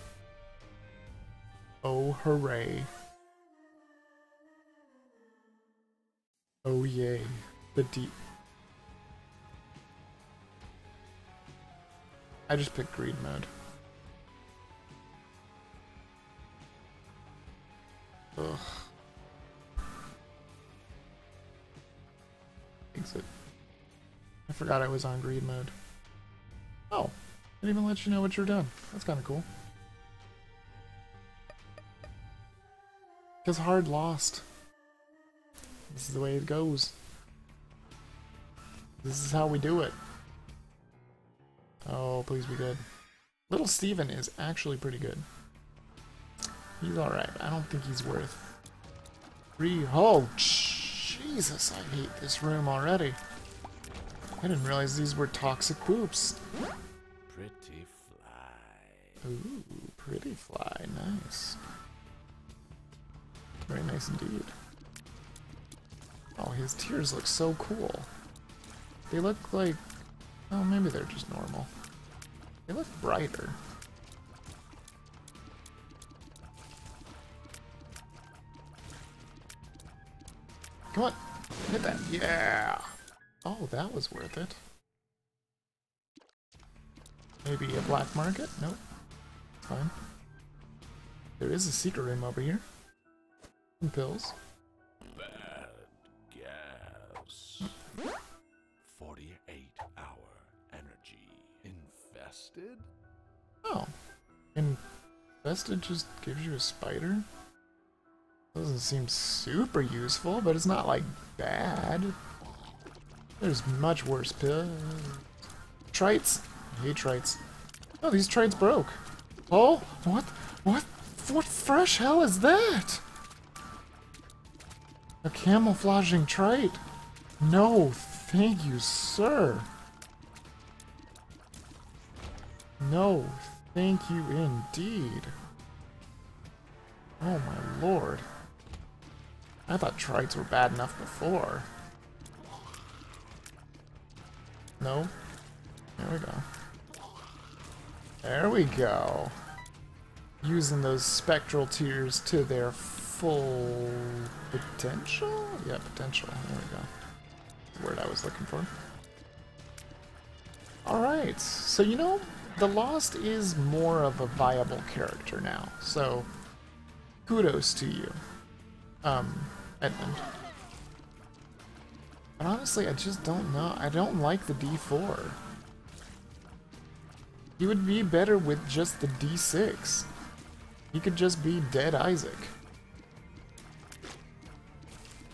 Oh, hooray. Oh yay, the deep. I just picked greed mode. Ugh. Exit. I forgot I was on greed mode. Oh, didn't even lets you know what you're doing. That's kind of cool. Because hard lost. This is the way it goes. This is how we do it. Oh, please be good. Little Steven is actually pretty good. He's alright. I don't think he's worth three. Oh, Jesus, I hate this room already. I didn't realize these were toxic poops. Pretty fly. Ooh, pretty fly. Nice. Very nice indeed. Oh, his tears look so cool. They look like... Oh, maybe they're just normal. They look brighter. Come on. Hit that. Yeah. Oh, that was worth it. Maybe a black market? Nope. Fine. There is a secret room over here. Some pills. 48 hour energy. Infested? Oh. Infested just gives you a spider? Doesn't seem super useful, but it's not like bad. There's much worse pills. Trites. I hate trites. Oh, these trites broke. Oh, what? What? What fresh hell is that? A camouflaging trite? No, thank you, sir. No, thank you indeed. Oh my lord. I thought trites were bad enough before. No? There we go. There we go. using those spectral tears to their full potential? Yeah, potential. There we go. Word I was looking for. Alright, so you know, the Lost is more of a viable character now, so kudos to you, um, Edmund. But honestly, I just don't know. I don't like the D4. He would be better with just the D6. He could just be Dead Isaac.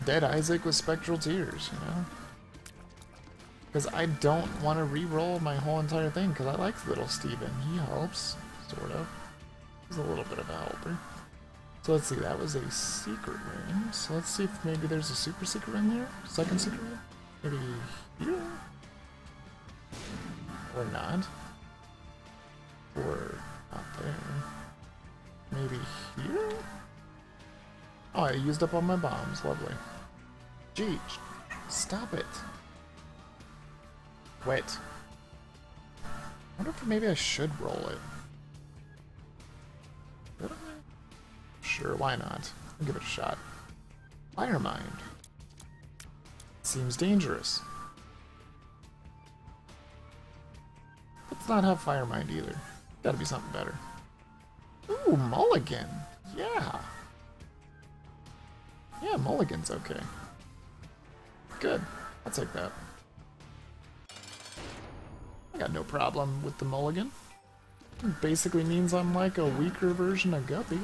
Dead Isaac with Spectral Tears, you know? Because I don't want to re-roll my whole entire thing, because I like little Steven. He helps, sort of. He's a little bit of a helper. So let's see, that was a secret room. So let's see if maybe there's a super secret room here? Second secret room? Maybe here? Or not? Or not there? Maybe here? Oh, I used up all my bombs. Lovely. Gee, stop it. Wait. I wonder if maybe I should roll it. Sure, why not? I'll give it a shot. Fire Mind. Seems dangerous. Let's not have Fire Mind either. Gotta be something better. Ooh, Mulligan. Yeah. Yeah, Mulligan's okay. Good. I'll take that. I got no problem with the Mulligan. It basically means I'm like a weaker version of Guppy.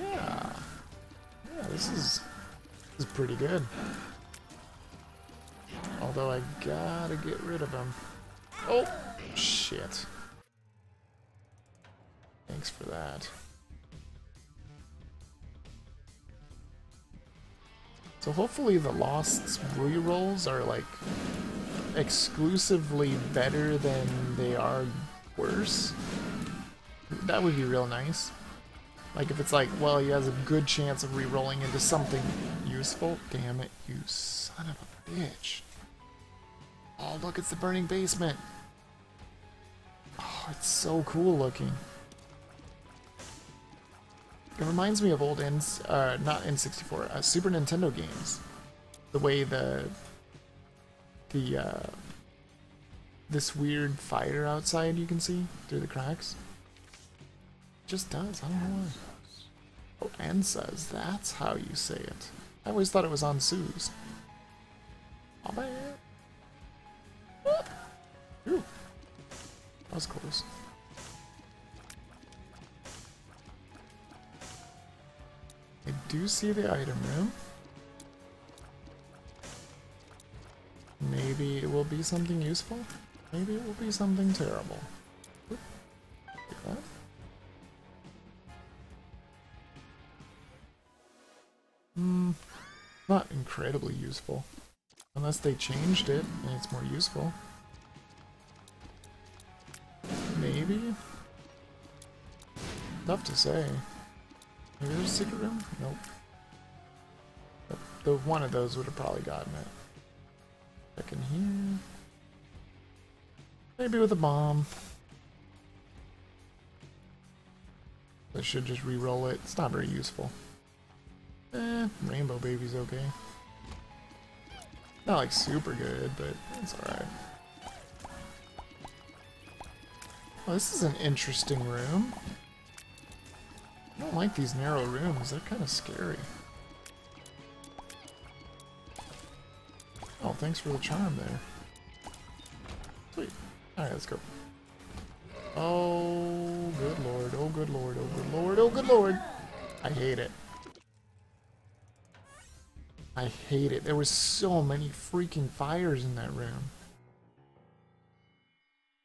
Yeah. Yeah, this is, this is pretty good. Although I gotta get rid of him. Oh, shit. Thanks for that. So hopefully the Lost's rerolls are like exclusively better than they are worse. That would be real nice. Like if it's like, well, he has a good chance of re-rolling into something useful. Damn it, you son of a bitch. Oh, look, it's the burning basement. Oh, it's so cool looking. It reminds me of old N, uh, not N64, uh, Super Nintendo games. The way the the uh, this weird fire outside you can see through the cracks. It just does. I don't know why. Oh, Ansas. That's how you say it. I always thought it was on Sue's. Oh man. That was close. I do see the item room. Maybe it will be something useful. Maybe it will be something terrible. Oop. That. Hmm, not incredibly useful. Unless they changed it and it's more useful. Maybe? Tough to say. Maybe there's a secret room? Nope. The one of those would have probably gotten it. Check in here. Maybe with a bomb. I should just re-roll it. It's not very useful. Eh, Rainbow Baby's okay. Not like super good, but it's alright. Well, this is an interesting room. I don't like these narrow rooms, they're kind of scary. Thanks for the charm there. Sweet. Alright, let's go. Oh, good lord, oh good lord, oh good lord, oh good lord! I hate it. I hate it. There was so many freaking fires in that room.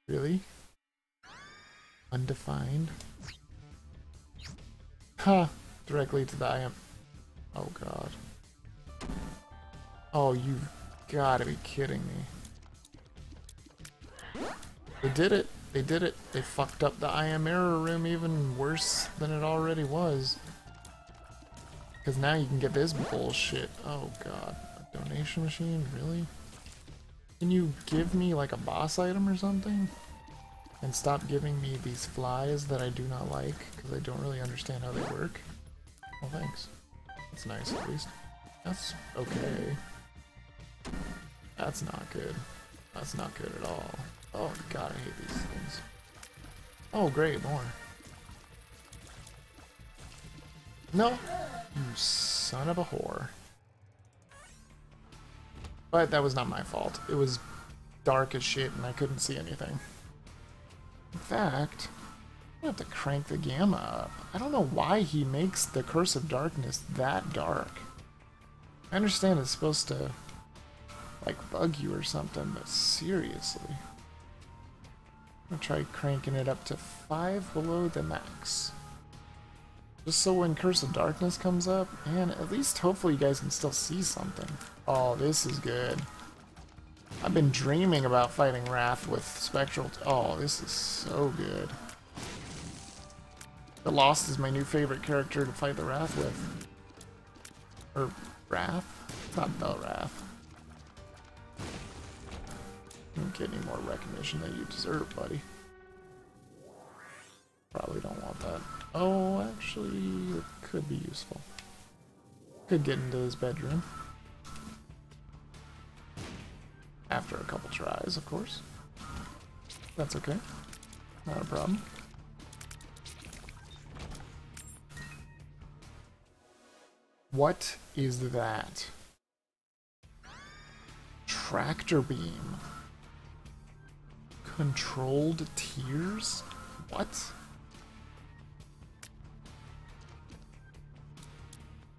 Really? Undefined? Ha! Directly to the IM. Oh god. Oh, you've gotta be kidding me. They did it. They did it. They fucked up the I am error room even worse than it already was. Because now you can get this bullshit. Oh god. A donation machine? Really? Can you give me like a boss item or something? And stop giving me these flies that I do not like, because I don't really understand how they work. Well, thanks. That's nice, at least. That's okay. That's not good. That's not good at all. Oh god, I hate these things. Oh great, more. No! You son of a whore. But that was not my fault. It was dark as shit and I couldn't see anything. In fact, I have to crank the gamma up. I don't know why he makes the Curse of Darkness that dark. I understand it's supposed to, like, bug you or something, but seriously. I'm gonna try cranking it up to 5 below the max. Just so when Curse of Darkness comes up, and at least hopefully you guys can still see something. Oh, this is good. I've been dreaming about fighting Wrath with Spectral. oh, this is so good. The Lost is my new favorite character to fight the Wrath with. Or Wrath? It's not Wrath. You don't get any more recognition than you deserve, buddy. Probably don't want that. Oh, actually, it could be useful. Could get into his bedroom. After a couple tries, of course. That's okay. Not a problem. What is that? Tractor beam. Controlled tears? What?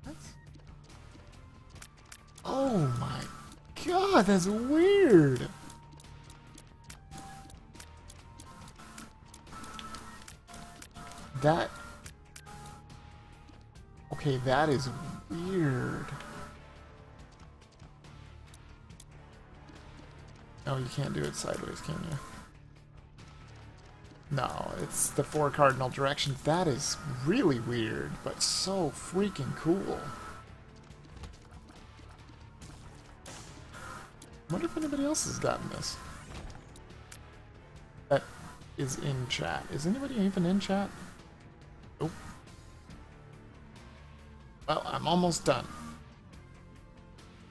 What? Oh my god, that's weird! That... Okay, that is weird. Oh, you can't do it sideways, can you? No, it's the four cardinal directions. That is really weird, but so freaking cool. wonder if anybody else has gotten this. That is in chat. Is anybody even in chat? Nope. Well, I'm almost done.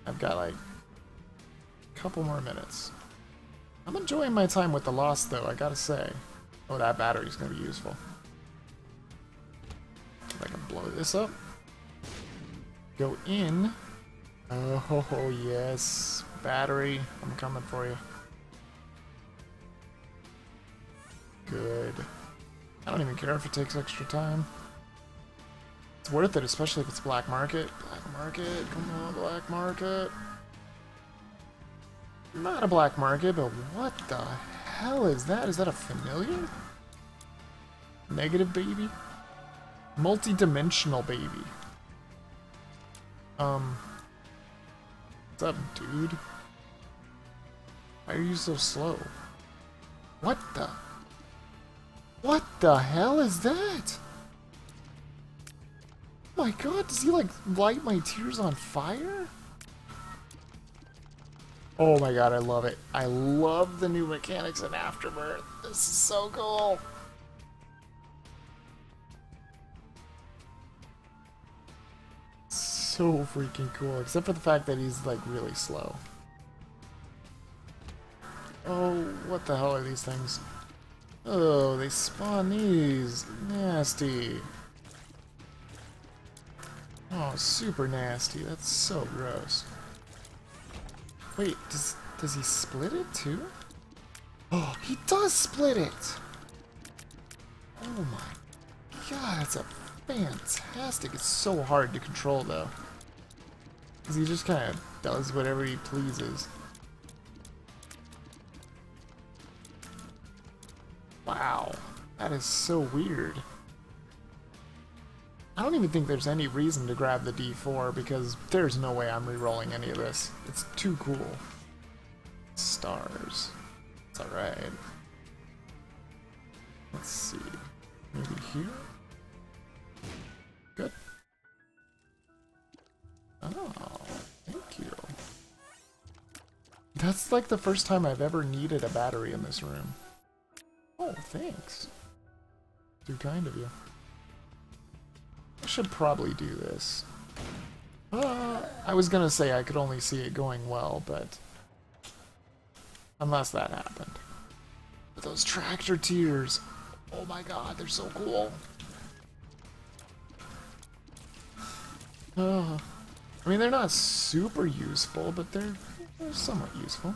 I've got like a couple more minutes. I'm enjoying my time with the Lost though, I gotta say. Oh, that battery's gonna be useful. If I can blow this up. Go in. Oh, yes. Battery. I'm coming for you. Good. I don't even care if it takes extra time. It's worth it, especially if it's black market. Black market, come on, black market. Not a black market, but what the hell is that? Is that a familiar? Negative baby? Multi-dimensional baby. Um. What's up, dude? Why are you so slow? What the? What the hell is that? Oh my god, does he like light my tears on fire? Oh my god, I love it. I love the new mechanics in Afterbirth. This is so cool. So freaking cool, except for the fact that he's like really slow. Oh, what the hell are these things? Oh, they spawn these. Nasty. Oh, super nasty. That's so gross. Wait, does does he split it too? Oh, he does split it! Oh my god, it's a fantastic. It's so hard to control though. Because he just kind of does whatever he pleases. Wow, that is so weird. I don't even think there's any reason to grab the D4 because there's no way I'm re-rolling any of this. It's too cool. Stars. It's alright. Let's see. Maybe here? Oh, thank you. That's like the first time I've ever needed a battery in this room. Oh, thanks. Too kind of you. I should probably do this. Uh, I was gonna say I could only see it going well, but... Unless that happened. But those tractor tears! Oh my god, they're so cool! Uh, I mean, they're not super useful, but they're, they're somewhat useful.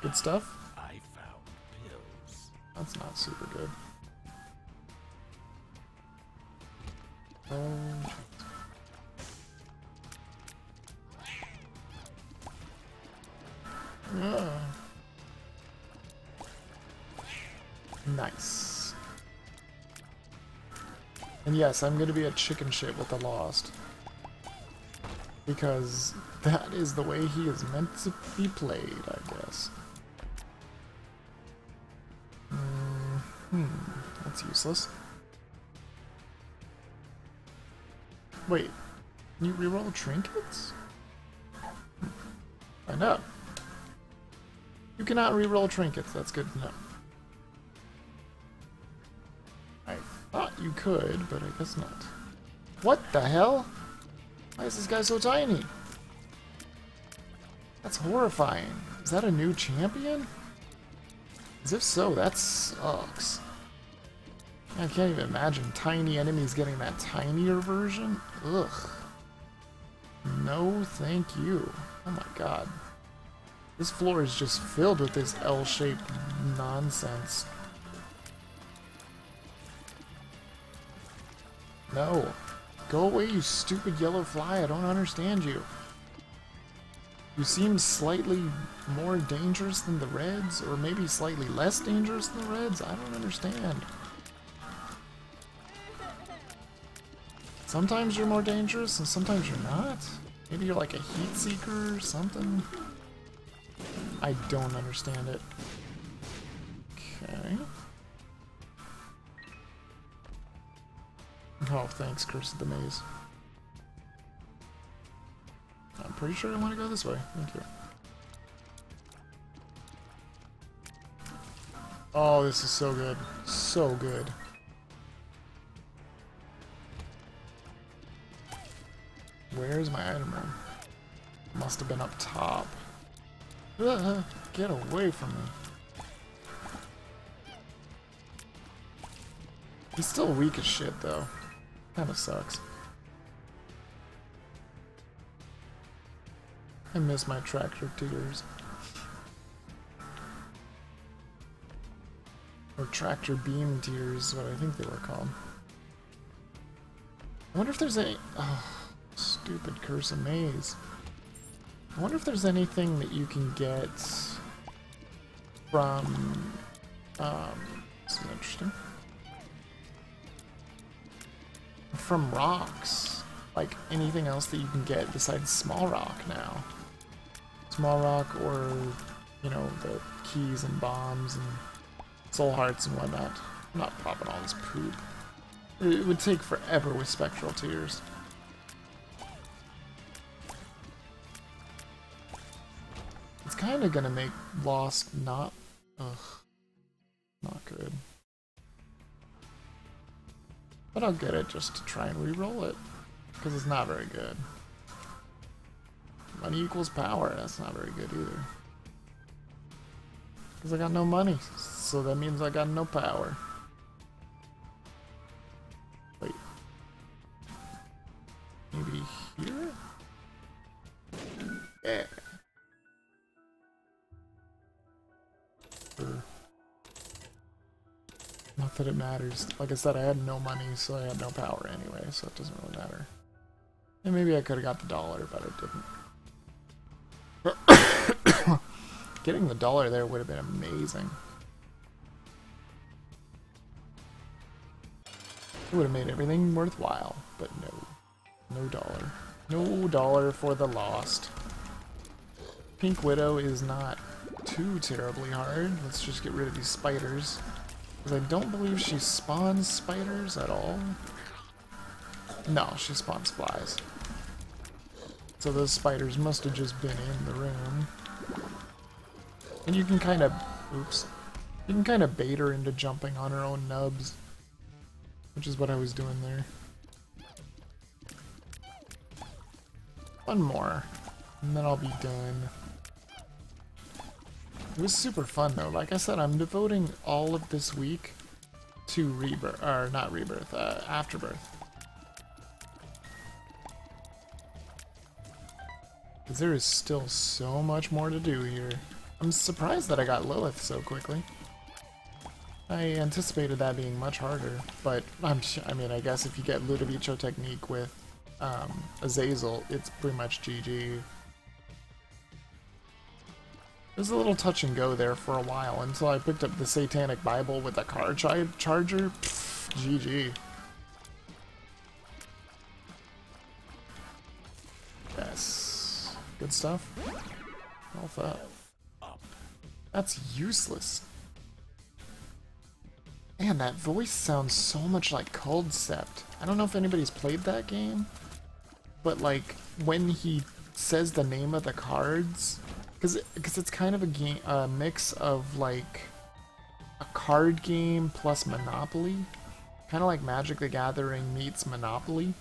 Good stuff. I found pills. That's not super good. Oh. Yeah. Nice. And yes, I'm gonna be a chicken shit with the Lost. Because that is the way he is meant to be played, I guess. Mm, hmm, that's useless. Wait, can you reroll trinkets? Find out. You cannot reroll trinkets, that's good to know. I thought you could, but I guess not. What the hell? Why is this guy so tiny? That's horrifying. Is that a new champion? As if so, that sucks. I can't even imagine tiny enemies getting that tinier version. Ugh. No, thank you. Oh my god. This floor is just filled with this L-shaped nonsense. No. Go away, you stupid yellow fly. I don't understand you. You seem slightly more dangerous than the Reds, or maybe slightly less dangerous than the Reds. I don't understand. Sometimes you're more dangerous, and sometimes you're not. Maybe you're like a heat seeker or something. I don't understand it. Okay. Oh, thanks, Curse of the Maze. I'm pretty sure I want to go this way. Thank you. Oh, this is so good. So good. Where's my item room? Must have been up top. Uh, get away from me. He's still weak as shit, though. Kinda sucks. I miss my tractor tears. Or tractor beam tears, what I think they were called. I wonder if there's any... Oh, stupid curse of maze. I wonder if there's anything that you can get from... Um, this is interesting. From rocks. Like anything else that you can get besides small rock now. Small rock or, you know, the keys and bombs and soul hearts and whatnot. I'm not popping all this poop. It would take forever with spectral tears. It's kind of gonna make Lost not, ugh, not good. But I'll get it just to try and re-roll it, because it's not very good. Money equals power, that's not very good either. Because I got no money, so that means I got no power. Wait. Maybe here? Yeah. Not that it matters. Like I said, I had no money, so I had no power anyway, so it doesn't really matter. And maybe I could have got the dollar, but I didn't. Getting the dollar there would have been amazing. It would have made everything worthwhile, but no. No dollar. No dollar for the lost. Pink Widow is not too terribly hard. Let's just get rid of these spiders. Because I don't believe she spawns spiders at all. No, she spawns flies. So those spiders must have just been in the room. And you can kind of... Oops. You can kind of bait her into jumping on her own nubs, which is what I was doing there. One more, and then I'll be done. It was super fun though. Like I said, I'm devoting all of this week to rebirth, or not rebirth, uh, afterbirth. Because there is still so much more to do here. I'm surprised that I got Lilith so quickly. I anticipated that being much harder, but I'm, I mean, I guess if you get Ludovico technique with um, Azazel, it's pretty much GG. There's a little touch and go there for a while until I picked up the Satanic Bible with a car char charger. Pff, GG. Yes. Good stuff. Health up. That's useless. Man, that voice sounds so much like Culdcept. I don't know if anybody's played that game, but like when he says the name of the cards, because because it's kind of a game a mix of like a card game plus Monopoly, kind of like Magic the Gathering meets Monopoly.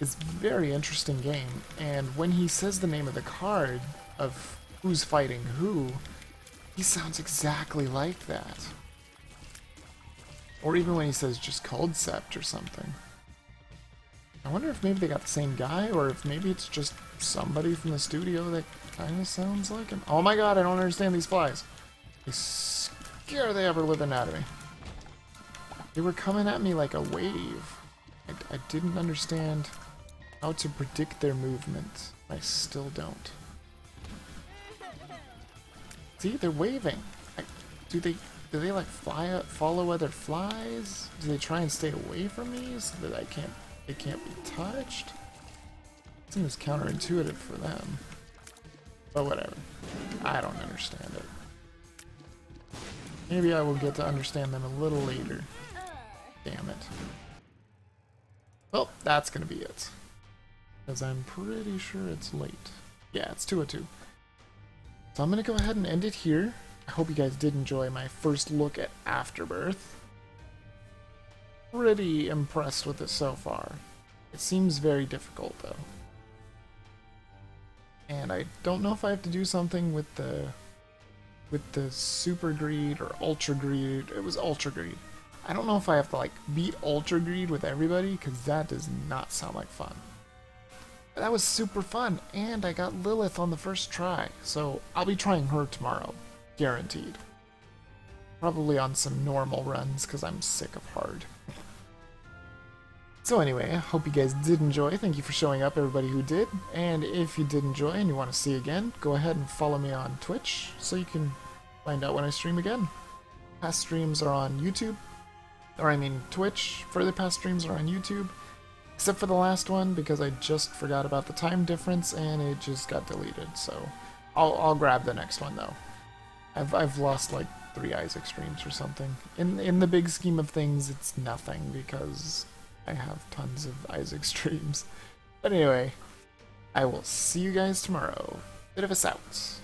It's a very interesting game, and when he says the name of the card of who's fighting who, he sounds exactly like that. Or even when he says just Culdcept or something. I wonder if maybe they got the same guy, or if maybe it's just somebody from the studio that kind of sounds like him. Oh my god, I don't understand these flies. They scare the ever living out of me. They were coming at me like a wave. I, I didn't understand how to predict their movement. I still don't. See, they're waving. I, do they do they like fly up, follow other flies? Do they try and stay away from me so that I can't they can't be touched? Seems counterintuitive for them. But whatever. I don't understand it. Maybe I will get to understand them a little later. Damn it. Well, that's gonna be it. Because I'm pretty sure it's late. Yeah, it's 202. So I'm gonna go ahead and end it here. I hope you guys did enjoy my first look at Afterbirth. Pretty impressed with it so far. It seems very difficult though. And I don't know if I have to do something with the with the super greed or ultra greed. It was ultra greed. I don't know if I have to like beat ultra greed with everybody because that does not sound like fun. But that was super fun and I got Lilith on the first try. So I'll be trying her tomorrow. Guaranteed. Probably on some normal runs because I'm sick of hard. So anyway, I hope you guys did enjoy. Thank you for showing up, everybody who did. And if you did enjoy and you want to see again, go ahead and follow me on Twitch so you can find out when I stream again. Past streams are on YouTube, or I mean Twitch. Further past streams are on YouTube, except for the last one because I just forgot about the time difference and it just got deleted. So I'll I'll grab the next one though. I've I've lost like three Isaac streams or something. In in the big scheme of things, it's nothing because I have tons of Isaac streams. But anyway, I will see you guys tomorrow. Vidavis out.